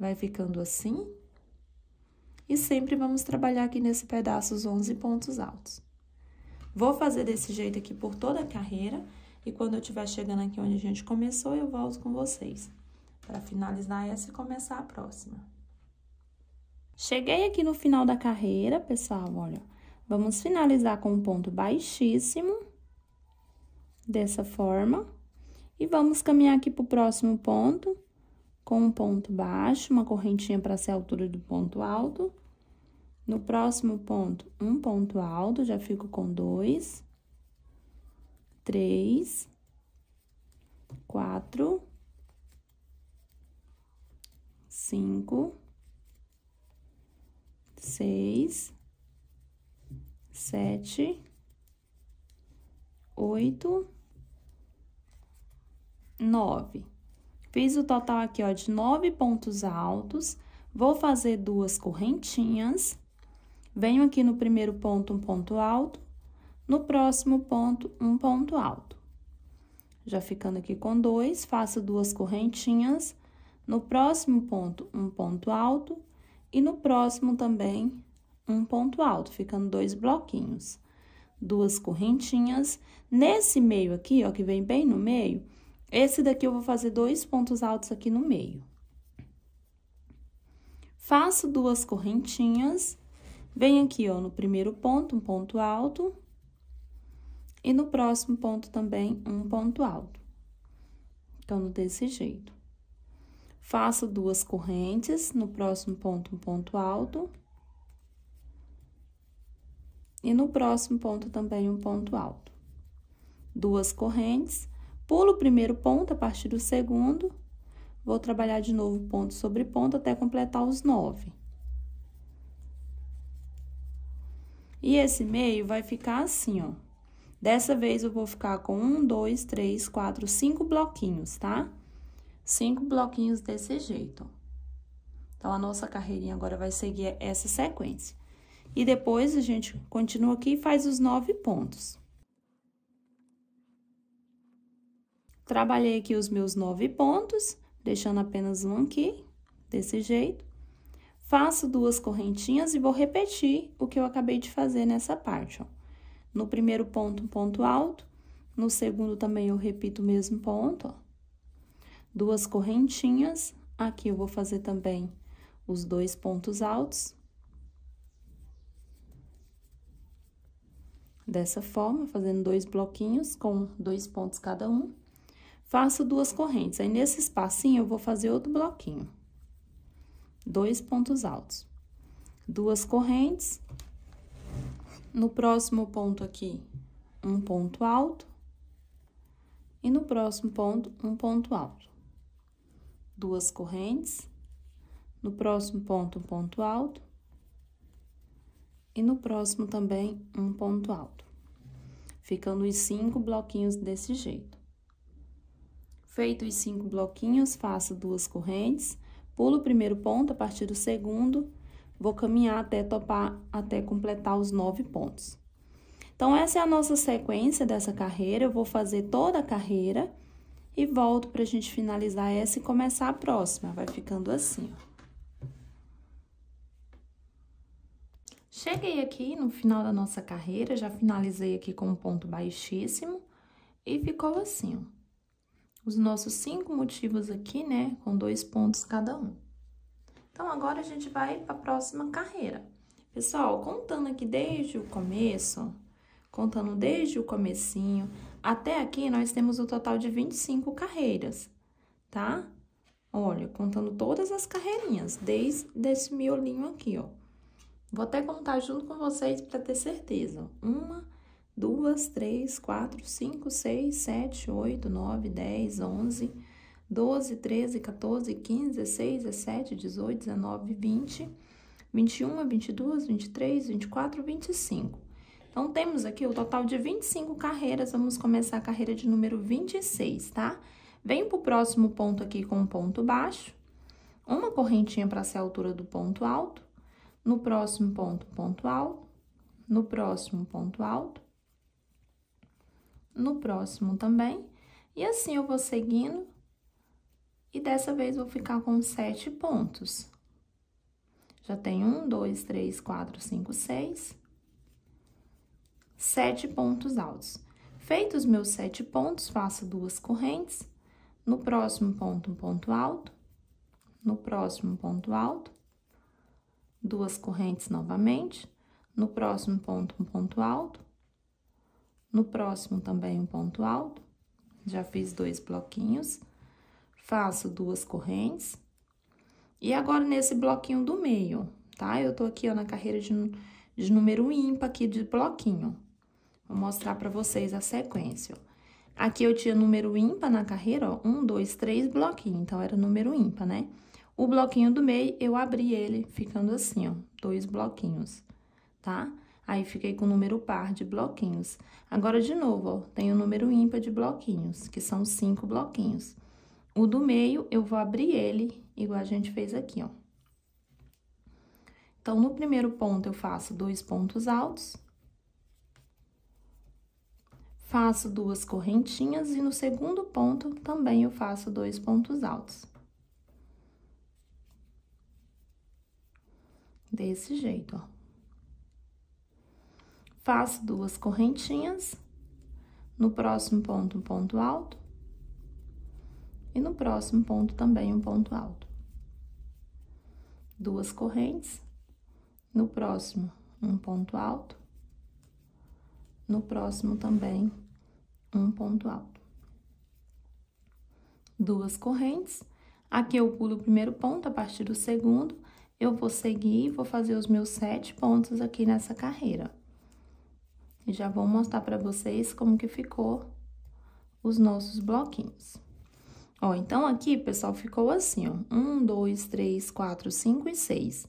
vai ficando assim. E sempre vamos trabalhar aqui nesse pedaço os 11 pontos altos. Vou fazer desse jeito aqui por toda a carreira, e quando eu estiver chegando aqui onde a gente começou, eu volto com vocês, para finalizar essa e começar a próxima. Cheguei aqui no final da carreira, pessoal, olha, vamos finalizar com um ponto baixíssimo, dessa forma, e vamos caminhar aqui pro próximo ponto, com um ponto baixo, uma correntinha para ser a altura do ponto alto. No próximo ponto, um ponto alto, já fico com dois, três, quatro, cinco, seis, sete, oito, nove. Fiz o total aqui, ó, de nove pontos altos. Vou fazer duas correntinhas. Venho aqui no primeiro ponto, um ponto alto. No próximo ponto, um ponto alto. Já ficando aqui com dois, faço duas correntinhas. No próximo ponto, um ponto alto. E no próximo também, um ponto alto, ficando dois bloquinhos. Duas correntinhas. Nesse meio aqui, ó, que vem bem no meio, esse daqui eu vou fazer dois pontos altos aqui no meio. Faço duas correntinhas, venho aqui, ó, no primeiro ponto, um ponto alto, e no próximo ponto também um ponto alto. Então, desse jeito. Faço duas correntes, no próximo ponto, um ponto alto, e no próximo ponto também um ponto alto. Duas correntes, Pulo o primeiro ponto a partir do segundo, vou trabalhar de novo ponto sobre ponto até completar os nove. E esse meio vai ficar assim, ó. Dessa vez, eu vou ficar com um, dois, três, quatro, cinco bloquinhos, tá? Cinco bloquinhos desse jeito, ó. Então, a nossa carreirinha agora vai seguir essa sequência. E depois, a gente continua aqui e faz os nove pontos. Trabalhei aqui os meus nove pontos, deixando apenas um aqui, desse jeito. Faço duas correntinhas e vou repetir o que eu acabei de fazer nessa parte, ó. No primeiro ponto, um ponto alto. No segundo, também, eu repito o mesmo ponto, ó. Duas correntinhas. Aqui, eu vou fazer também os dois pontos altos. Dessa forma, fazendo dois bloquinhos com dois pontos cada um. Faço duas correntes. Aí, nesse espacinho, eu vou fazer outro bloquinho. Dois pontos altos. Duas correntes. No próximo ponto aqui, um ponto alto. e no próximo ponto, um ponto alto. Duas correntes, no próximo ponto, um ponto alto, e no próximo também, um ponto alto. Ficando os cinco bloquinhos desse jeito. Feito os cinco bloquinhos, faço duas correntes, pulo o primeiro ponto, a partir do segundo, vou caminhar até topar, até completar os nove pontos. Então, essa é a nossa sequência dessa carreira. Eu vou fazer toda a carreira e volto para a gente finalizar essa e começar a próxima. Vai ficando assim, ó. Cheguei aqui no final da nossa carreira, já finalizei aqui com um ponto baixíssimo e ficou assim, ó. Os nossos cinco motivos aqui, né, com dois pontos cada um. Então, agora a gente vai para a próxima carreira. Pessoal, contando aqui desde o começo, contando desde o comecinho, até aqui nós temos o total de 25 carreiras, tá? Olha, contando todas as carreirinhas, desde esse miolinho aqui, ó. Vou até contar junto com vocês para ter certeza. Uma, duas, três, quatro, cinco, seis, sete, oito, nove, dez, onze, doze, treze, 14, 15, 16, 17, 18, 19, 20, 21, 22, 23, 24, 25. Então, temos aqui o total de 25 carreiras, vamos começar a carreira de número 26, tá? Venho pro próximo ponto aqui com um ponto baixo, uma correntinha para ser a altura do ponto alto, no próximo ponto, ponto alto, no próximo ponto alto, no próximo também, e assim eu vou seguindo, e dessa vez vou ficar com sete pontos. Já tem um, dois, três, quatro, cinco, seis, sete pontos altos. Feitos meus sete pontos, faço duas correntes. No próximo ponto, um ponto alto. No próximo ponto alto, duas correntes novamente. No próximo ponto, um ponto alto. No próximo também um ponto alto. Já fiz dois bloquinhos. Faço duas correntes. E agora, nesse bloquinho do meio, tá? Eu tô aqui, ó, na carreira de, de número ímpar aqui de bloquinho. Vou mostrar para vocês a sequência. Aqui eu tinha número ímpar na carreira, ó, um, dois, três bloquinhos, então era número ímpar, né? O bloquinho do meio, eu abri ele ficando assim, ó, dois bloquinhos, tá? Aí, fiquei com o número par de bloquinhos. Agora, de novo, ó, tem o número ímpar de bloquinhos, que são cinco bloquinhos. O do meio, eu vou abrir ele, igual a gente fez aqui, ó. Então, no primeiro ponto, eu faço dois pontos altos, faço duas correntinhas e no segundo ponto também eu faço dois pontos altos. Desse jeito, ó. Faço duas correntinhas, no próximo ponto um ponto alto, e no próximo ponto também um ponto alto. Duas correntes, no próximo um ponto alto, no próximo também, um ponto alto. Duas correntes. Aqui eu pulo o primeiro ponto, a partir do segundo, eu vou seguir e vou fazer os meus sete pontos aqui nessa carreira. E já vou mostrar para vocês como que ficou os nossos bloquinhos. Ó, então aqui, pessoal, ficou assim, ó. Um, dois, três, quatro, cinco e seis.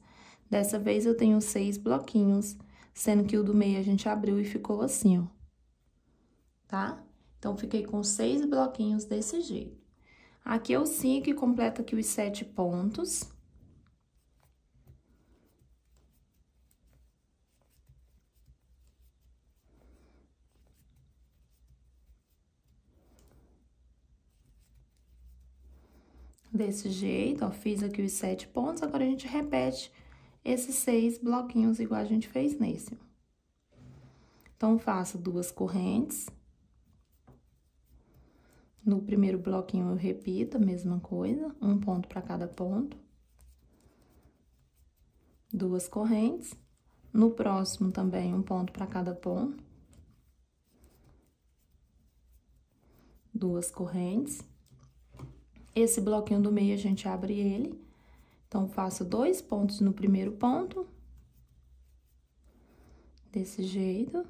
Dessa vez eu tenho seis bloquinhos sendo que o do meio a gente abriu e ficou assim, ó. Tá? Então, fiquei com seis bloquinhos desse jeito. Aqui eu sigo e completo aqui os sete pontos. Desse jeito, ó, fiz aqui os sete pontos, agora a gente repete esses seis bloquinhos igual a gente fez nesse. Então, faço duas correntes. No primeiro bloquinho, eu repito a mesma coisa, um ponto para cada ponto. Duas correntes. No próximo, também, um ponto para cada ponto. Duas correntes. Esse bloquinho do meio, a gente abre ele então, faço dois pontos no primeiro ponto. Desse jeito.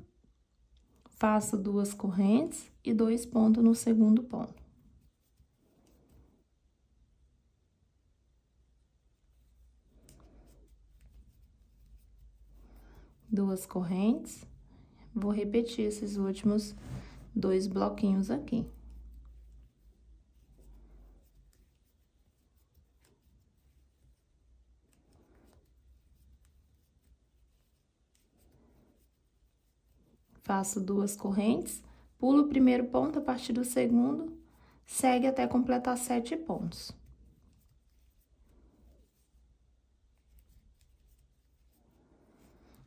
Faço duas correntes e dois pontos no segundo ponto. Duas correntes. Vou repetir esses últimos dois bloquinhos aqui. Faço duas correntes, pulo o primeiro ponto a partir do segundo, segue até completar sete pontos.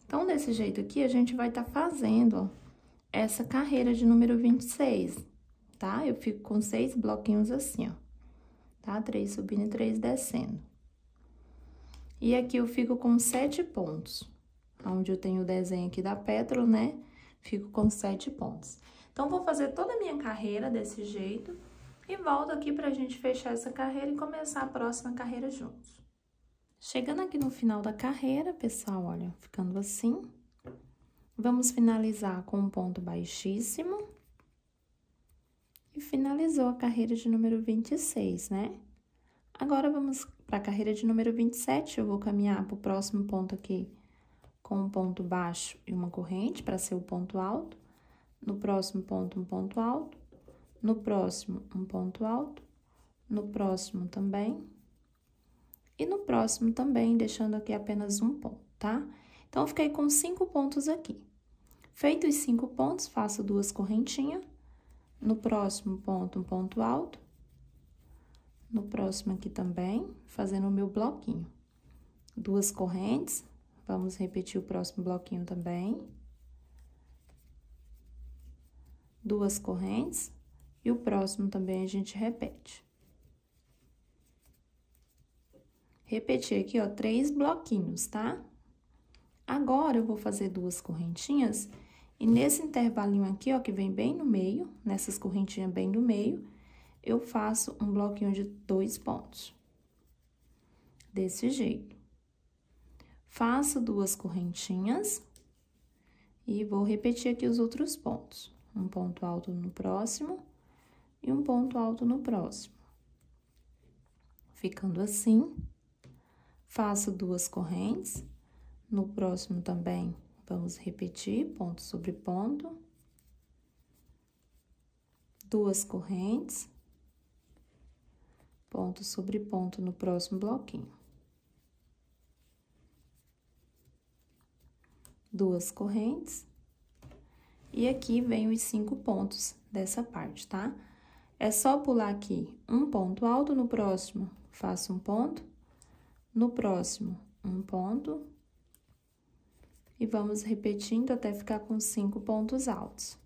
Então, desse jeito aqui, a gente vai estar tá fazendo, ó, essa carreira de número 26, tá? Eu fico com seis bloquinhos assim, ó, tá? Três subindo e três descendo. E aqui eu fico com sete pontos, onde eu tenho o desenho aqui da pétala, né? Fico com sete pontos. Então, vou fazer toda a minha carreira desse jeito e volto aqui pra gente fechar essa carreira e começar a próxima carreira juntos. Chegando aqui no final da carreira, pessoal, olha, ficando assim, vamos finalizar com um ponto baixíssimo. E finalizou a carreira de número 26, né? Agora, vamos para a carreira de número 27, eu vou caminhar para o próximo ponto aqui com um ponto baixo e uma corrente para ser o ponto alto. No próximo ponto, um ponto alto. No próximo, um ponto alto. No próximo também. E no próximo também, deixando aqui apenas um ponto, tá? Então, fiquei com cinco pontos aqui. Feito os cinco pontos, faço duas correntinhas. No próximo ponto, um ponto alto. No próximo aqui também, fazendo o meu bloquinho. Duas correntes, Vamos repetir o próximo bloquinho também. Duas correntes. E o próximo também a gente repete. Repetir aqui, ó, três bloquinhos, tá? Agora, eu vou fazer duas correntinhas e nesse intervalinho aqui, ó, que vem bem no meio, nessas correntinhas bem no meio, eu faço um bloquinho de dois pontos. Desse jeito. Faço duas correntinhas e vou repetir aqui os outros pontos. Um ponto alto no próximo e um ponto alto no próximo. Ficando assim, faço duas correntes. No próximo também, vamos repetir ponto sobre ponto. Duas correntes. Ponto sobre ponto no próximo bloquinho. Duas correntes. E aqui vem os cinco pontos dessa parte, tá? É só pular aqui um ponto alto, no próximo faço um ponto, no próximo um ponto, e vamos repetindo até ficar com cinco pontos altos.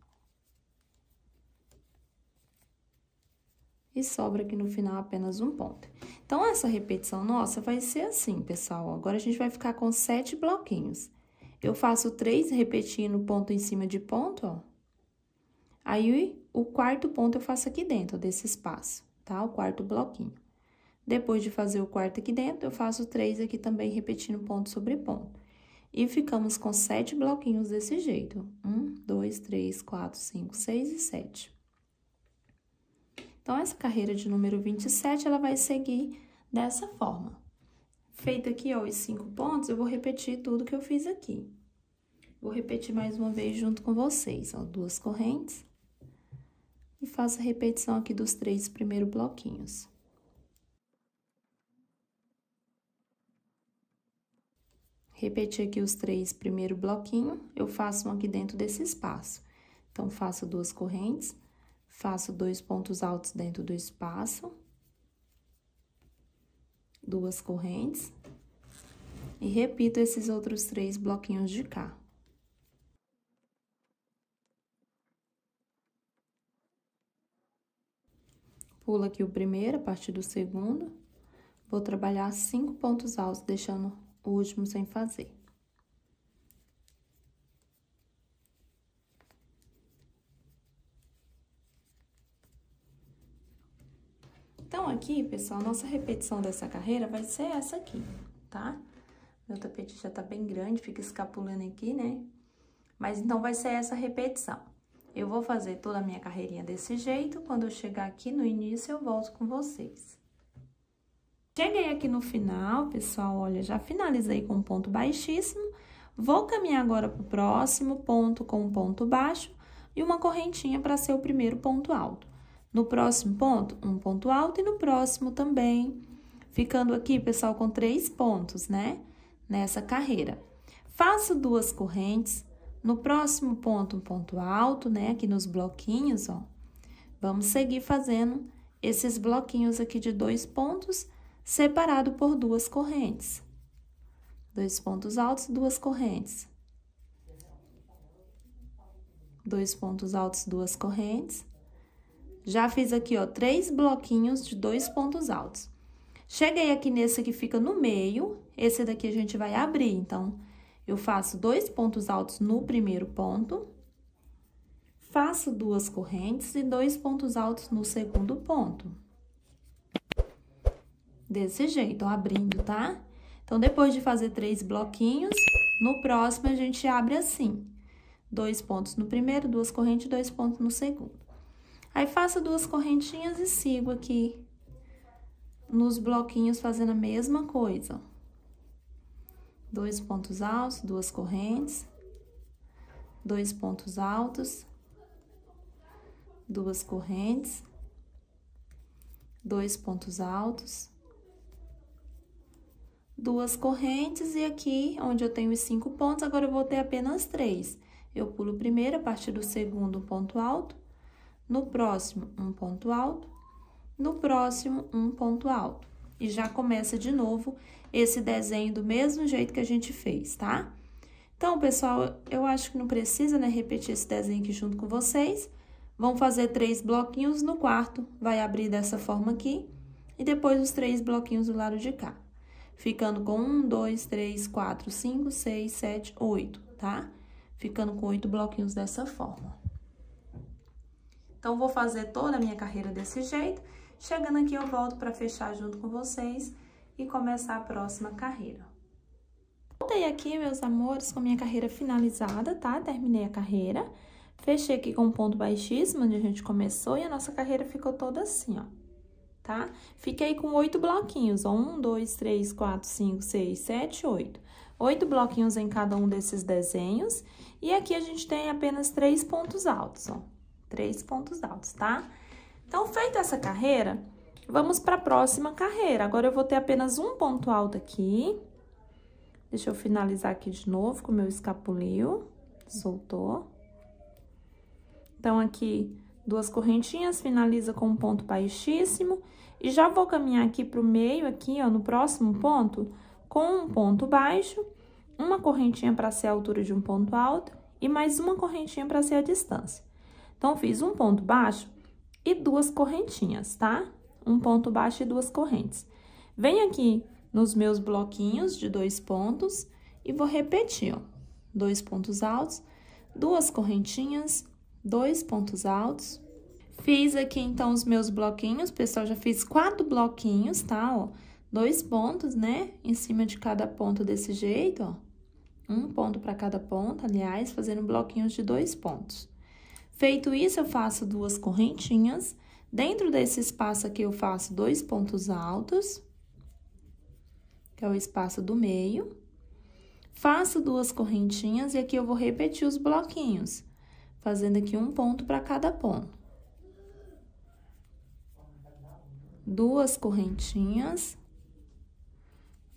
E sobra aqui no final apenas um ponto. Então, essa repetição nossa vai ser assim, pessoal. Agora, a gente vai ficar com sete bloquinhos. Eu faço três repetindo ponto em cima de ponto, ó. Aí, o quarto ponto eu faço aqui dentro desse espaço, tá? O quarto bloquinho. Depois de fazer o quarto aqui dentro, eu faço três aqui também, repetindo ponto sobre ponto. E ficamos com sete bloquinhos desse jeito. Um, dois, três, quatro, cinco, seis e sete. Então, essa carreira de número 27, ela vai seguir dessa forma. Feito aqui, ó, os cinco pontos, eu vou repetir tudo que eu fiz aqui. Vou repetir mais uma vez junto com vocês, ó, duas correntes. E faço a repetição aqui dos três primeiros bloquinhos. Repetir aqui os três primeiros bloquinhos, eu faço um aqui dentro desse espaço. Então, faço duas correntes, faço dois pontos altos dentro do espaço duas correntes e repito esses outros três bloquinhos de cá. Pula aqui o primeiro, a partir do segundo, vou trabalhar cinco pontos altos, deixando o último sem fazer. Então, aqui, pessoal, nossa repetição dessa carreira vai ser essa aqui, tá? Meu tapete já tá bem grande, fica escapulando aqui, né? Mas então, vai ser essa repetição. Eu vou fazer toda a minha carreirinha desse jeito, quando eu chegar aqui no início, eu volto com vocês. Cheguei aqui no final, pessoal, olha, já finalizei com um ponto baixíssimo. Vou caminhar agora para o próximo ponto com um ponto baixo e uma correntinha para ser o primeiro ponto alto. No próximo ponto, um ponto alto e no próximo também. Ficando aqui, pessoal, com três pontos, né? Nessa carreira. Faço duas correntes. No próximo ponto, um ponto alto, né? Aqui nos bloquinhos, ó. Vamos seguir fazendo esses bloquinhos aqui de dois pontos separado por duas correntes. Dois pontos altos, duas correntes. Dois pontos altos, duas correntes. Já fiz aqui, ó, três bloquinhos de dois pontos altos. Cheguei aqui nesse que fica no meio, esse daqui a gente vai abrir, então, eu faço dois pontos altos no primeiro ponto, faço duas correntes e dois pontos altos no segundo ponto desse jeito, ó, abrindo, tá? Então, depois de fazer três bloquinhos, no próximo a gente abre assim. Dois pontos no primeiro, duas correntes, dois pontos no segundo. Aí, faço duas correntinhas e sigo aqui nos bloquinhos fazendo a mesma coisa. Dois pontos altos, duas correntes, dois pontos altos, duas correntes, dois pontos altos, duas correntes e aqui, onde eu tenho os cinco pontos, agora eu vou ter apenas três. Eu pulo primeiro, a partir do segundo, ponto alto, no próximo, um ponto alto, no próximo, um ponto alto. E já começa de novo esse desenho do mesmo jeito que a gente fez, tá? Então, pessoal, eu acho que não precisa, né, repetir esse desenho aqui junto com vocês. Vão fazer três bloquinhos no quarto, vai abrir dessa forma aqui, e depois os três bloquinhos do lado de cá ficando com um, dois, três, quatro, cinco, seis, sete, oito, tá? Ficando com oito bloquinhos dessa forma. Então, vou fazer toda a minha carreira desse jeito. Chegando aqui, eu volto para fechar junto com vocês e começar a próxima carreira. Voltei aqui, meus amores, com minha carreira finalizada, tá? Terminei a carreira. Fechei aqui com um ponto baixíssimo, onde a gente começou, e a nossa carreira ficou toda assim, ó tá? Fiquei com oito bloquinhos, ó, um, dois, três, quatro, cinco, seis, sete, oito. Oito bloquinhos em cada um desses desenhos, e aqui a gente tem apenas três pontos altos, ó, três pontos altos, tá? Então, feita essa carreira, vamos para a próxima carreira. Agora, eu vou ter apenas um ponto alto aqui. Deixa eu finalizar aqui de novo com o meu escapulio. Soltou. Então, aqui, duas correntinhas, finaliza com um ponto baixíssimo. E já vou caminhar aqui pro meio, aqui, ó, no próximo ponto, com um ponto baixo, uma correntinha para ser a altura de um ponto alto e mais uma correntinha para ser a distância. Então, fiz um ponto baixo e duas correntinhas, tá? Um ponto baixo e duas correntes. Venho aqui nos meus bloquinhos de dois pontos e vou repetir, ó. Dois pontos altos, duas correntinhas, dois pontos altos. Fiz aqui, então, os meus bloquinhos, pessoal, já fiz quatro bloquinhos, tá, ó? Dois pontos, né, em cima de cada ponto desse jeito, ó. Um ponto para cada ponto, aliás, fazendo bloquinhos de dois pontos. Feito isso, eu faço duas correntinhas. Dentro desse espaço aqui, eu faço dois pontos altos, que é o espaço do meio. Faço duas correntinhas e aqui eu vou repetir os bloquinhos fazendo aqui um ponto para cada ponto. Duas correntinhas,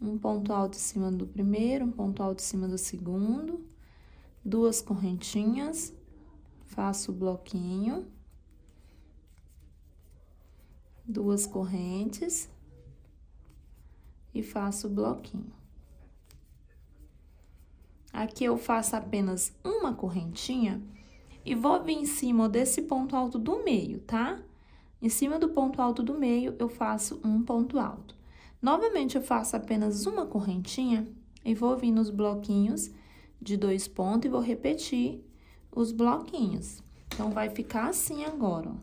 um ponto alto em cima do primeiro, um ponto alto em cima do segundo, duas correntinhas, faço o bloquinho, duas correntes e faço o bloquinho. Aqui eu faço apenas uma correntinha e vou vir em cima desse ponto alto do meio, tá? Em cima do ponto alto do meio, eu faço um ponto alto. Novamente, eu faço apenas uma correntinha e vou vir nos bloquinhos de dois pontos e vou repetir os bloquinhos. Então, vai ficar assim agora, ó.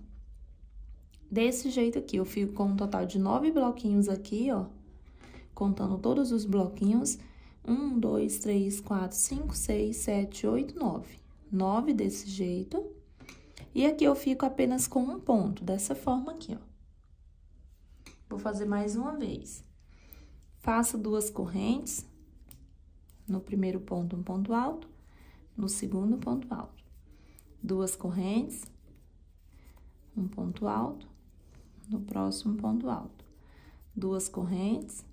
Desse jeito aqui, eu fico com um total de nove bloquinhos aqui, ó. Contando todos os bloquinhos. Um, dois, três, quatro, cinco, seis, sete, oito, nove nove desse jeito. E aqui eu fico apenas com um ponto, dessa forma aqui, ó. Vou fazer mais uma vez. Faço duas correntes. No primeiro ponto, um ponto alto. No segundo, ponto alto. Duas correntes. Um ponto alto. No próximo, ponto alto. Duas correntes.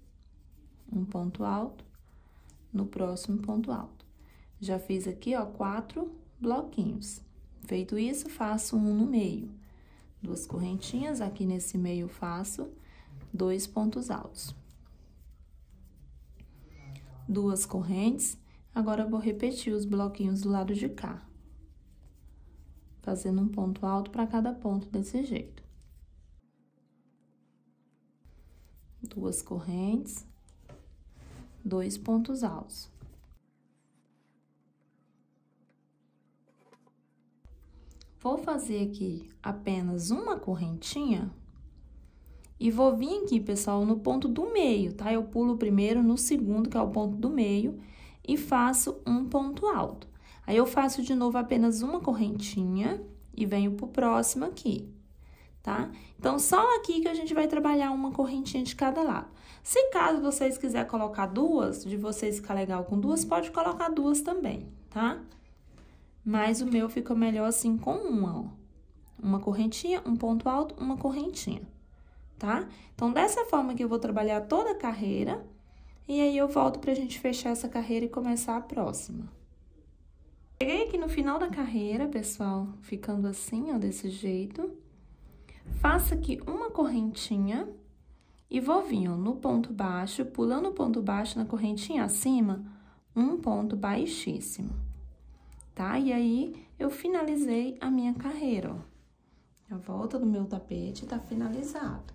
Um ponto alto. No próximo, ponto alto. Já fiz aqui, ó, quatro bloquinhos. Feito isso, faço um no meio. Duas correntinhas, aqui nesse meio faço dois pontos altos. Duas correntes, agora vou repetir os bloquinhos do lado de cá. Fazendo um ponto alto para cada ponto desse jeito. Duas correntes, dois pontos altos. Vou fazer aqui apenas uma correntinha e vou vir aqui, pessoal, no ponto do meio, tá? Eu pulo primeiro no segundo, que é o ponto do meio, e faço um ponto alto. Aí, eu faço de novo apenas uma correntinha e venho pro próximo aqui, tá? Então, só aqui que a gente vai trabalhar uma correntinha de cada lado. Se caso vocês quiserem colocar duas, de vocês ficar legal com duas, pode colocar duas também, tá? Mas o meu fica melhor assim com uma, ó. Uma correntinha, um ponto alto, uma correntinha tá? Então, dessa forma que eu vou trabalhar toda a carreira, e aí eu volto pra gente fechar essa carreira e começar a próxima. Cheguei aqui no final da carreira, pessoal, ficando assim, ó, desse jeito. Faço aqui uma correntinha e vou vir, ó, no ponto baixo, pulando o ponto baixo na correntinha acima, um ponto baixíssimo, tá? E aí, eu finalizei a minha carreira, ó. A volta do meu tapete tá finalizado.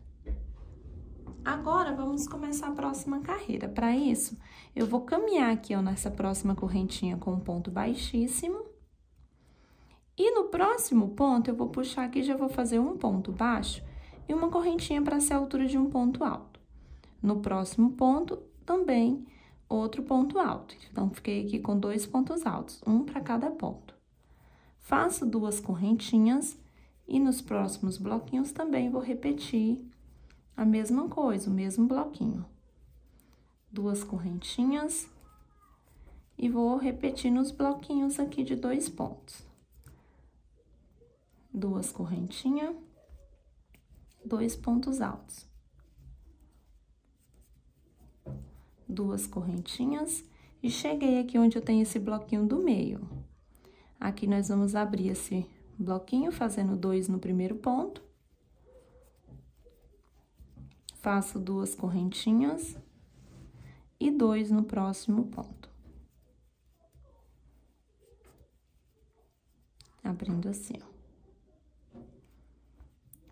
Agora, vamos começar a próxima carreira. Para isso, eu vou caminhar aqui, ó, nessa próxima correntinha com um ponto baixíssimo. E no próximo ponto, eu vou puxar aqui, já vou fazer um ponto baixo e uma correntinha para ser a altura de um ponto alto. No próximo ponto, também outro ponto alto. Então, fiquei aqui com dois pontos altos, um para cada ponto. Faço duas correntinhas e nos próximos bloquinhos também vou repetir a mesma coisa, o mesmo bloquinho. Duas correntinhas e vou repetir nos bloquinhos aqui de dois pontos. Duas correntinhas, dois pontos altos. Duas correntinhas e cheguei aqui onde eu tenho esse bloquinho do meio. Aqui nós vamos abrir esse bloquinho fazendo dois no primeiro ponto faço duas correntinhas e dois no próximo ponto. Abrindo assim, ó.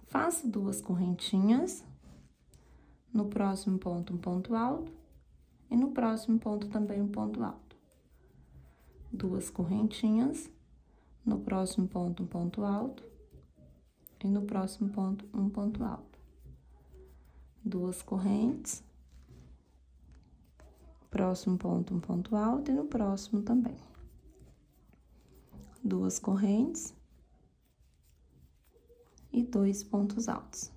Faço duas correntinhas, no próximo ponto um ponto alto e no próximo ponto também um ponto alto. Duas correntinhas, no próximo ponto um ponto alto e no próximo ponto um ponto alto duas correntes, próximo ponto, um ponto alto, e no próximo também. Duas correntes e dois pontos altos.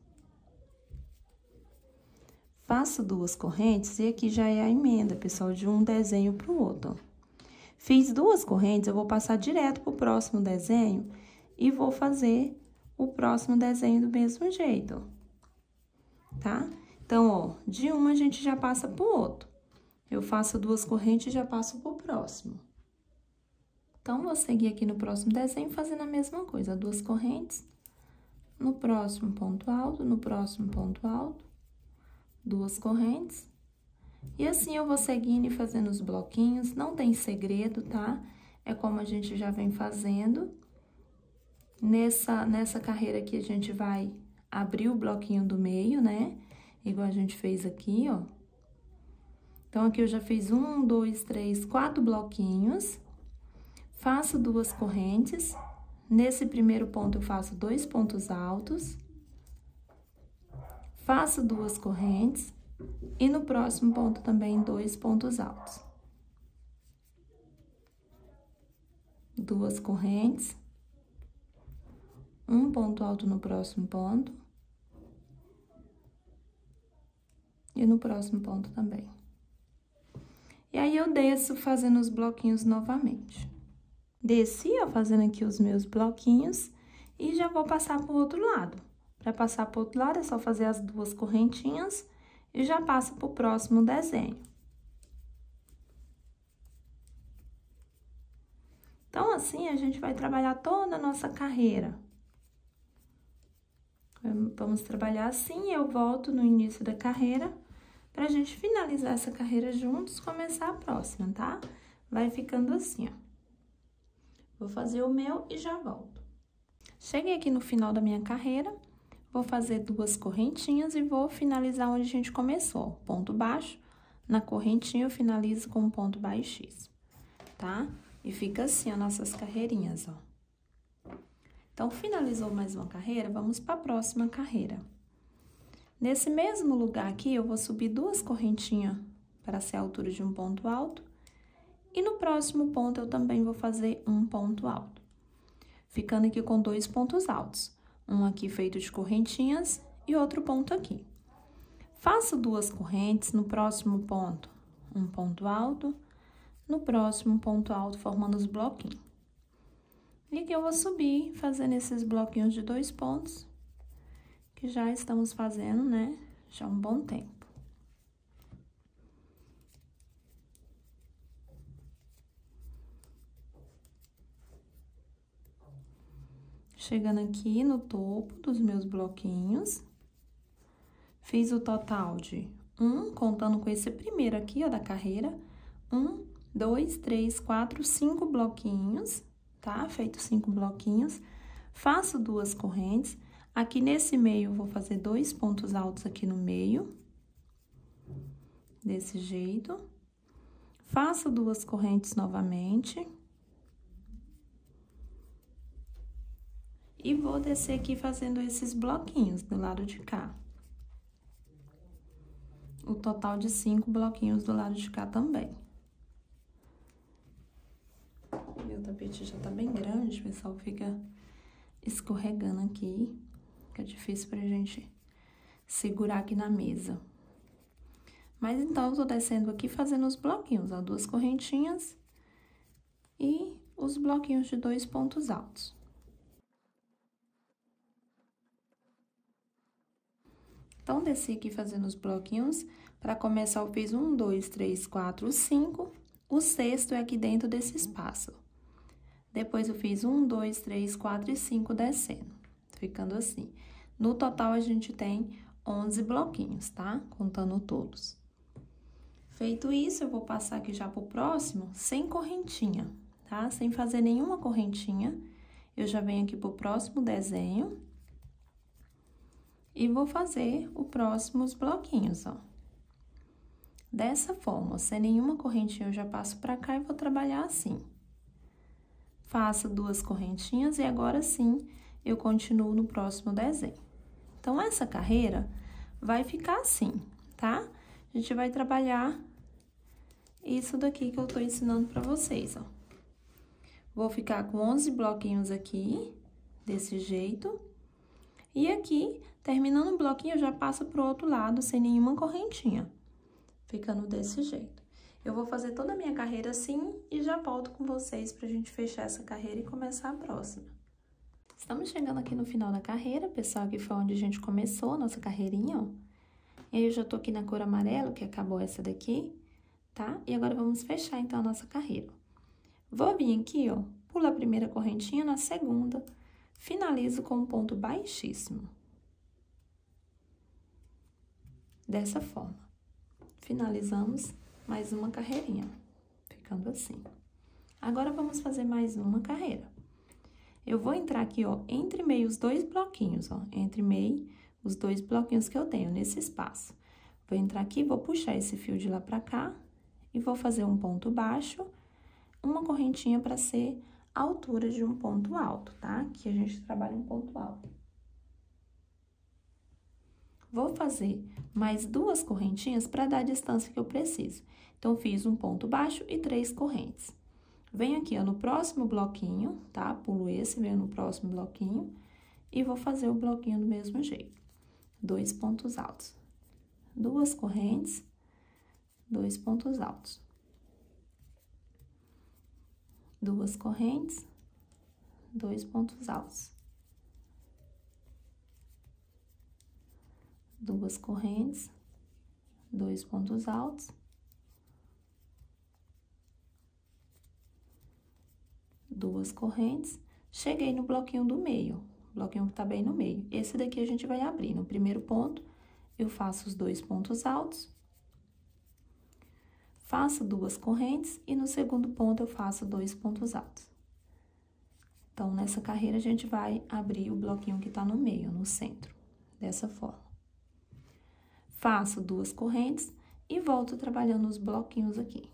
Faço duas correntes e aqui já é a emenda, pessoal, de um desenho para o outro. Fiz duas correntes, eu vou passar direto para o próximo desenho e vou fazer o próximo desenho do mesmo jeito, tá? Então, ó, de uma a gente já passa pro outro. Eu faço duas correntes e já passo pro próximo. Então, vou seguir aqui no próximo desenho fazendo a mesma coisa, duas correntes, no próximo ponto alto, no próximo ponto alto, duas correntes. E assim eu vou seguindo e fazendo os bloquinhos, não tem segredo, tá? É como a gente já vem fazendo. Nessa, nessa carreira aqui, a gente vai abrir o bloquinho do meio, né? igual a gente fez aqui, ó. Então, aqui eu já fiz um, dois, três, quatro bloquinhos. Faço duas correntes. Nesse primeiro ponto, eu faço dois pontos altos. Faço duas correntes. E no próximo ponto também, dois pontos altos. Duas correntes. Um ponto alto no próximo ponto. E no próximo ponto também. E aí, eu desço fazendo os bloquinhos novamente. Desci, ó, fazendo aqui os meus bloquinhos e já vou passar pro outro lado. Para passar pro outro lado, é só fazer as duas correntinhas e já passa pro próximo desenho. Então, assim, a gente vai trabalhar toda a nossa carreira. Vamos trabalhar assim, eu volto no início da carreira pra gente finalizar essa carreira juntos, começar a próxima, tá? Vai ficando assim, ó. Vou fazer o meu e já volto. Cheguei aqui no final da minha carreira, vou fazer duas correntinhas e vou finalizar onde a gente começou, ponto baixo. Na correntinha, eu finalizo com um ponto baixíssimo, tá? E fica assim, as nossas carreirinhas, ó. Então, finalizou mais uma carreira, vamos para a próxima carreira. Nesse mesmo lugar aqui, eu vou subir duas correntinhas para ser a altura de um ponto alto. E no próximo ponto, eu também vou fazer um ponto alto. Ficando aqui com dois pontos altos. Um aqui feito de correntinhas e outro ponto aqui. Faço duas correntes no próximo ponto, um ponto alto, no próximo ponto alto, formando os bloquinhos. E aqui eu vou subir fazendo esses bloquinhos de dois pontos, que já estamos fazendo, né, já há um bom tempo. Chegando aqui no topo dos meus bloquinhos, fiz o total de um, contando com esse primeiro aqui, ó, da carreira, um, dois, três, quatro, cinco bloquinhos, tá? Feito cinco bloquinhos. Faço duas correntes. Aqui nesse meio, vou fazer dois pontos altos aqui no meio. Desse jeito. Faço duas correntes novamente. E vou descer aqui fazendo esses bloquinhos do lado de cá. O total de cinco bloquinhos do lado de cá também. Meu tapete já tá bem grande, pessoal, fica escorregando aqui. Fica difícil pra gente segurar aqui na mesa. Mas então, eu tô descendo aqui fazendo os bloquinhos, ó, duas correntinhas e os bloquinhos de dois pontos altos. Então, desci aqui fazendo os bloquinhos. Para começar, eu fiz um, dois, três, quatro, cinco. O sexto é aqui dentro desse espaço. Depois, eu fiz um, dois, três, quatro e cinco descendo, ficando assim. No total, a gente tem 11 bloquinhos, tá? Contando todos. Feito isso, eu vou passar aqui já pro próximo, sem correntinha, tá? Sem fazer nenhuma correntinha. Eu já venho aqui pro próximo desenho. E vou fazer o próximos bloquinhos, ó. Dessa forma, sem nenhuma correntinha, eu já passo pra cá e vou trabalhar assim. Faço duas correntinhas e agora sim, eu continuo no próximo desenho. Então, essa carreira vai ficar assim, tá? A gente vai trabalhar isso daqui que eu tô ensinando pra vocês, ó. Vou ficar com 11 bloquinhos aqui, desse jeito. E aqui, terminando o bloquinho, eu já passo pro outro lado sem nenhuma correntinha ficando desse jeito. Eu vou fazer toda a minha carreira assim e já volto com vocês pra gente fechar essa carreira e começar a próxima. Estamos chegando aqui no final da carreira, pessoal, que foi onde a gente começou a nossa carreirinha, ó. E aí, eu já tô aqui na cor amarelo, que acabou essa daqui, tá? E agora, vamos fechar, então, a nossa carreira. Vou vir aqui, ó, pula a primeira correntinha, na segunda, finalizo com um ponto baixíssimo. Dessa forma finalizamos mais uma carreirinha, ficando assim. Agora, vamos fazer mais uma carreira. Eu vou entrar aqui, ó, entre meio os dois bloquinhos, ó, entre meio os dois bloquinhos que eu tenho nesse espaço. Vou entrar aqui, vou puxar esse fio de lá pra cá e vou fazer um ponto baixo, uma correntinha para ser a altura de um ponto alto, tá? Que a gente trabalha um ponto alto. Vou fazer mais duas correntinhas para dar a distância que eu preciso. Então, fiz um ponto baixo e três correntes. Venho aqui, ó, no próximo bloquinho, tá? Pulo esse, venho no próximo bloquinho e vou fazer o bloquinho do mesmo jeito. Dois pontos altos. Duas correntes, dois pontos altos. Duas correntes, dois pontos altos. Duas correntes, dois pontos altos. Duas correntes, cheguei no bloquinho do meio, bloquinho que tá bem no meio. Esse daqui a gente vai abrir. No primeiro ponto, eu faço os dois pontos altos, faço duas correntes e no segundo ponto eu faço dois pontos altos. Então, nessa carreira, a gente vai abrir o bloquinho que tá no meio, no centro, dessa forma. Faço duas correntes e volto trabalhando os bloquinhos aqui.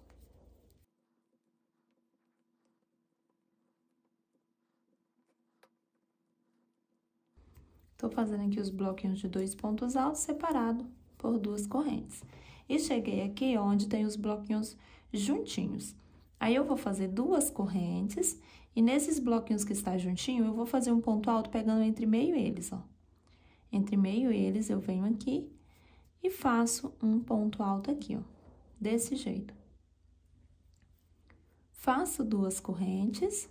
Tô fazendo aqui os bloquinhos de dois pontos altos separado por duas correntes. E cheguei aqui onde tem os bloquinhos juntinhos. Aí, eu vou fazer duas correntes e nesses bloquinhos que está juntinho, eu vou fazer um ponto alto pegando entre meio eles, ó. Entre meio eles, eu venho aqui e faço um ponto alto aqui, ó. Desse jeito. Faço duas correntes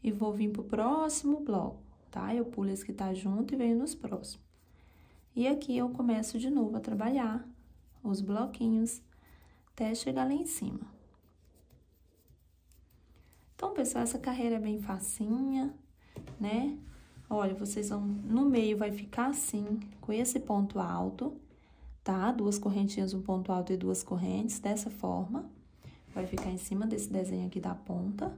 e vou vir pro próximo bloco tá? Eu pulo esse que tá junto e venho nos próximos. E aqui eu começo de novo a trabalhar os bloquinhos até chegar lá em cima. Então, pessoal, essa carreira é bem facinha, né? Olha, vocês vão... No meio vai ficar assim, com esse ponto alto, tá? Duas correntinhas, um ponto alto e duas correntes, dessa forma. Vai ficar em cima desse desenho aqui da ponta.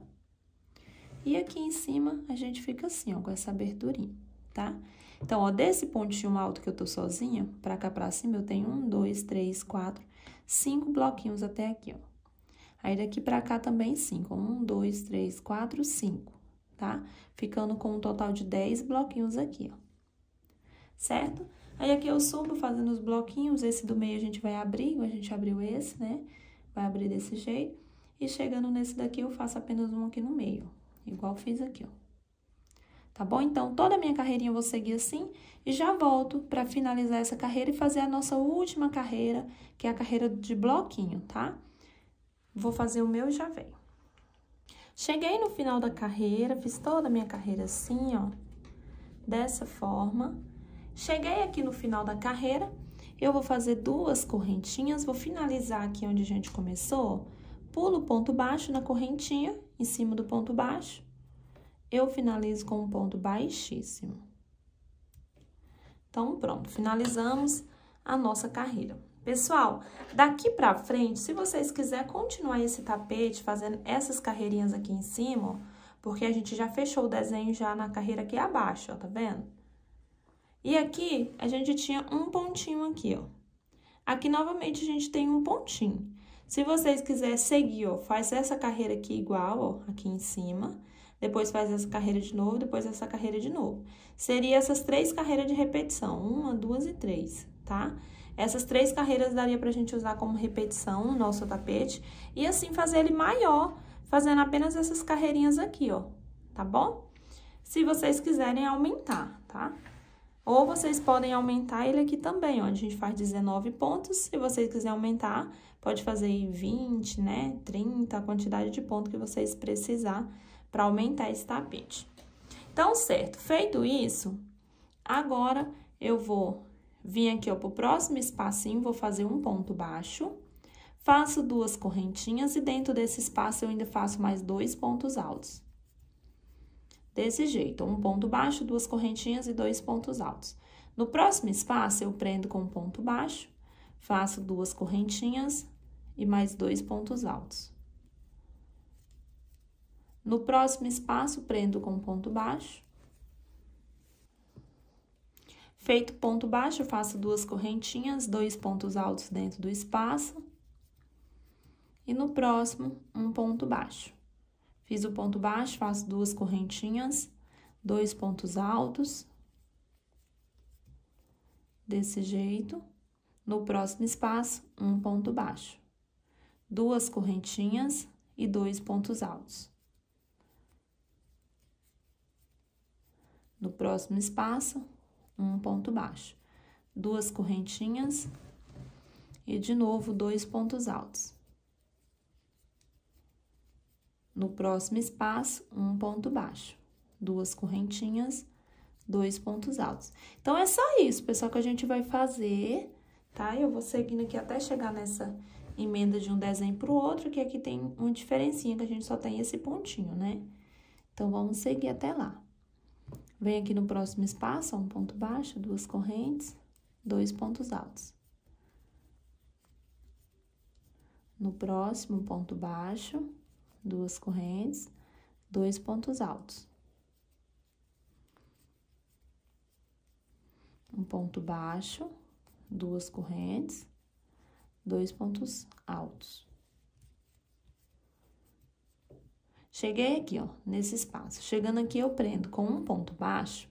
E aqui em cima, a gente fica assim, ó, com essa aberturinha, tá? Então, ó, desse pontinho alto que eu tô sozinha, pra cá pra cima, eu tenho um, dois, três, quatro, cinco bloquinhos até aqui, ó. Aí, daqui pra cá também cinco. Um, dois, três, quatro, cinco, tá? Ficando com um total de dez bloquinhos aqui, ó. Certo? Aí, aqui eu subo fazendo os bloquinhos. Esse do meio a gente vai abrir, a gente abriu esse, né? Vai abrir desse jeito. E chegando nesse daqui, eu faço apenas um aqui no meio, igual fiz aqui, ó. Tá bom? Então, toda a minha carreirinha eu vou seguir assim e já volto para finalizar essa carreira e fazer a nossa última carreira, que é a carreira de bloquinho, tá? Vou fazer o meu e já venho. Cheguei no final da carreira, fiz toda a minha carreira assim, ó, dessa forma. Cheguei aqui no final da carreira, eu vou fazer duas correntinhas, vou finalizar aqui onde a gente começou, pulo ponto baixo na correntinha em cima do ponto baixo, eu finalizo com um ponto baixíssimo. Então, pronto, finalizamos a nossa carreira. Pessoal, daqui pra frente, se vocês quiserem continuar esse tapete, fazendo essas carreirinhas aqui em cima, ó, porque a gente já fechou o desenho já na carreira aqui abaixo, ó, tá vendo? E aqui, a gente tinha um pontinho aqui, ó. Aqui, novamente, a gente tem um pontinho. Se vocês quiserem seguir, ó, faz essa carreira aqui igual, ó, aqui em cima. Depois faz essa carreira de novo, depois essa carreira de novo. Seria essas três carreiras de repetição, uma, duas e três, tá? Essas três carreiras daria pra gente usar como repetição no nosso tapete. E assim fazer ele maior, fazendo apenas essas carreirinhas aqui, ó, tá bom? Se vocês quiserem aumentar, tá? Ou vocês podem aumentar ele aqui também, ó, a gente faz 19 pontos. Se vocês quiserem aumentar, pode fazer aí 20, né, 30, a quantidade de pontos que vocês precisar para aumentar esse tapete. Então, certo, feito isso, agora eu vou vir aqui, ó, pro próximo espacinho, vou fazer um ponto baixo, faço duas correntinhas e dentro desse espaço eu ainda faço mais dois pontos altos. Desse jeito, um ponto baixo, duas correntinhas e dois pontos altos. No próximo espaço, eu prendo com um ponto baixo, faço duas correntinhas e mais dois pontos altos. No próximo espaço, prendo com ponto baixo. Feito ponto baixo, faço duas correntinhas, dois pontos altos dentro do espaço. E no próximo, um ponto baixo. Fiz o ponto baixo, faço duas correntinhas, dois pontos altos. Desse jeito. No próximo espaço, um ponto baixo. Duas correntinhas e dois pontos altos. No próximo espaço, um ponto baixo. Duas correntinhas e de novo dois pontos altos. No próximo espaço, um ponto baixo. Duas correntinhas, dois pontos altos. Então, é só isso, pessoal, que a gente vai fazer, tá? Eu vou seguindo aqui até chegar nessa emenda de um desenho pro outro, que aqui tem uma diferencinha, que a gente só tem esse pontinho, né? Então, vamos seguir até lá. Vem aqui no próximo espaço, um ponto baixo, duas correntes, dois pontos altos. No próximo ponto baixo, duas correntes, dois pontos altos. Um ponto baixo, duas correntes, dois pontos altos. Cheguei aqui, ó, nesse espaço. Chegando aqui, eu prendo com um ponto baixo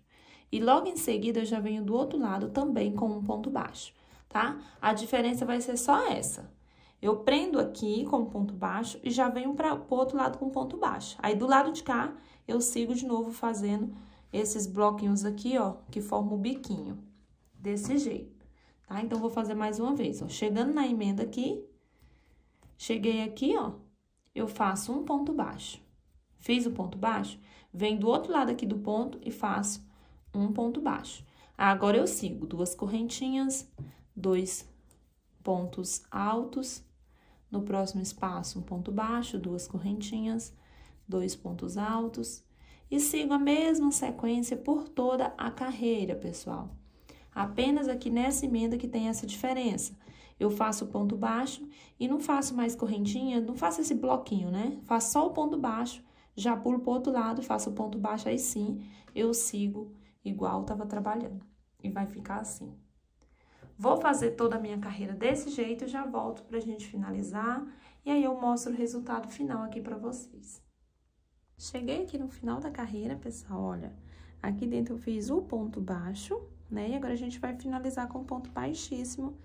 e logo em seguida eu já venho do outro lado também com um ponto baixo, tá? A diferença vai ser só essa. Eu prendo aqui com ponto baixo e já venho para o outro lado com ponto baixo. Aí, do lado de cá, eu sigo de novo fazendo esses bloquinhos aqui, ó, que formam o biquinho. Desse jeito, tá? Então, vou fazer mais uma vez, ó. Chegando na emenda aqui, cheguei aqui, ó, eu faço um ponto baixo. Fiz o ponto baixo, venho do outro lado aqui do ponto e faço um ponto baixo. Agora, eu sigo duas correntinhas, dois pontos altos. No próximo espaço, um ponto baixo, duas correntinhas, dois pontos altos. E sigo a mesma sequência por toda a carreira, pessoal. Apenas aqui nessa emenda que tem essa diferença. Eu faço o ponto baixo e não faço mais correntinha, não faço esse bloquinho, né? Faço só o ponto baixo já pulo pro outro lado, faço o ponto baixo, aí sim eu sigo igual tava trabalhando. E vai ficar assim. Vou fazer toda a minha carreira desse jeito, já volto pra gente finalizar. E aí, eu mostro o resultado final aqui pra vocês. Cheguei aqui no final da carreira, pessoal, olha. Aqui dentro eu fiz o ponto baixo, né? E agora a gente vai finalizar com ponto baixíssimo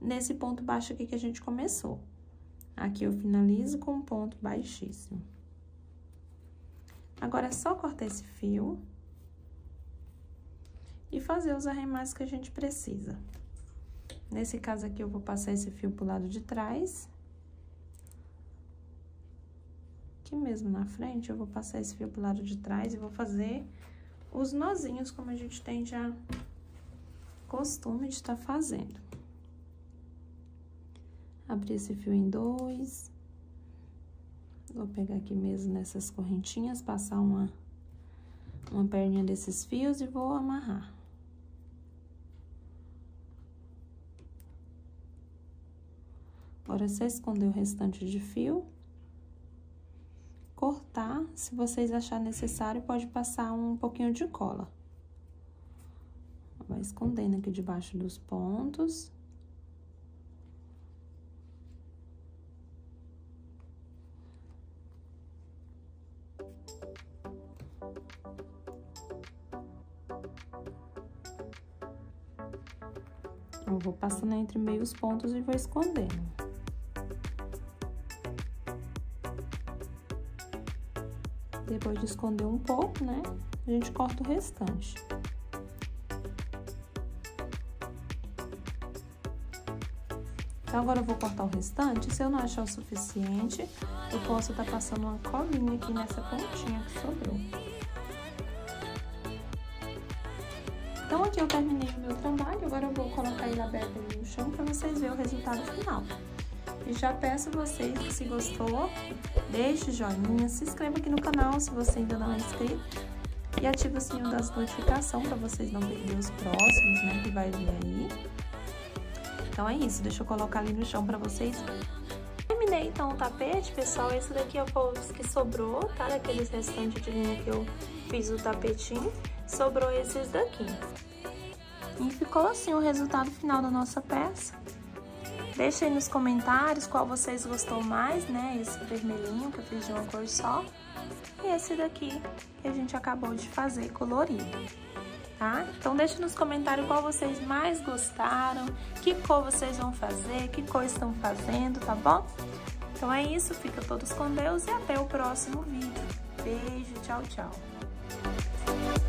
nesse ponto baixo aqui que a gente começou. Aqui eu finalizo com ponto baixíssimo. Agora, é só cortar esse fio e fazer os arremates que a gente precisa. Nesse caso aqui, eu vou passar esse fio pro lado de trás. Aqui mesmo na frente, eu vou passar esse fio pro lado de trás e vou fazer os nozinhos, como a gente tem já costume de estar tá fazendo. Abrir esse fio em dois. Vou pegar aqui mesmo nessas correntinhas, passar uma, uma perninha desses fios e vou amarrar. Agora, você esconder o restante de fio, cortar, se vocês acharem necessário, pode passar um pouquinho de cola. Vai escondendo aqui debaixo dos pontos. Eu vou passando entre meio os pontos e vou escondendo. Depois de esconder um pouco, né, a gente corta o restante. Então, agora eu vou cortar o restante. Se eu não achar o suficiente, eu posso estar tá passando uma colinha aqui nessa pontinha que sobrou. Então, aqui eu terminei o meu trabalho, agora eu vou colocar ele aberto no chão para vocês verem o resultado final. E já peço vocês que se gostou, deixe joinha, se inscreva aqui no canal se você ainda não é inscrito e ative o sininho das notificações para vocês não perderem os próximos, né, que vai vir aí. Então é isso, deixa eu colocar ali no chão para vocês Terminei então o tapete, pessoal, esse daqui é o que sobrou, tá? Daqueles restantes de linha que eu fiz o tapetinho sobrou esses daqui. E ficou assim o resultado final da nossa peça. Deixa aí nos comentários qual vocês gostou mais, né? Esse vermelhinho que eu fiz de uma cor só. E esse daqui que a gente acabou de fazer colorido, tá? Então deixa nos comentários qual vocês mais gostaram, que cor vocês vão fazer, que cor estão fazendo, tá bom? Então é isso, fica todos com Deus e até o próximo vídeo. Beijo, tchau, tchau.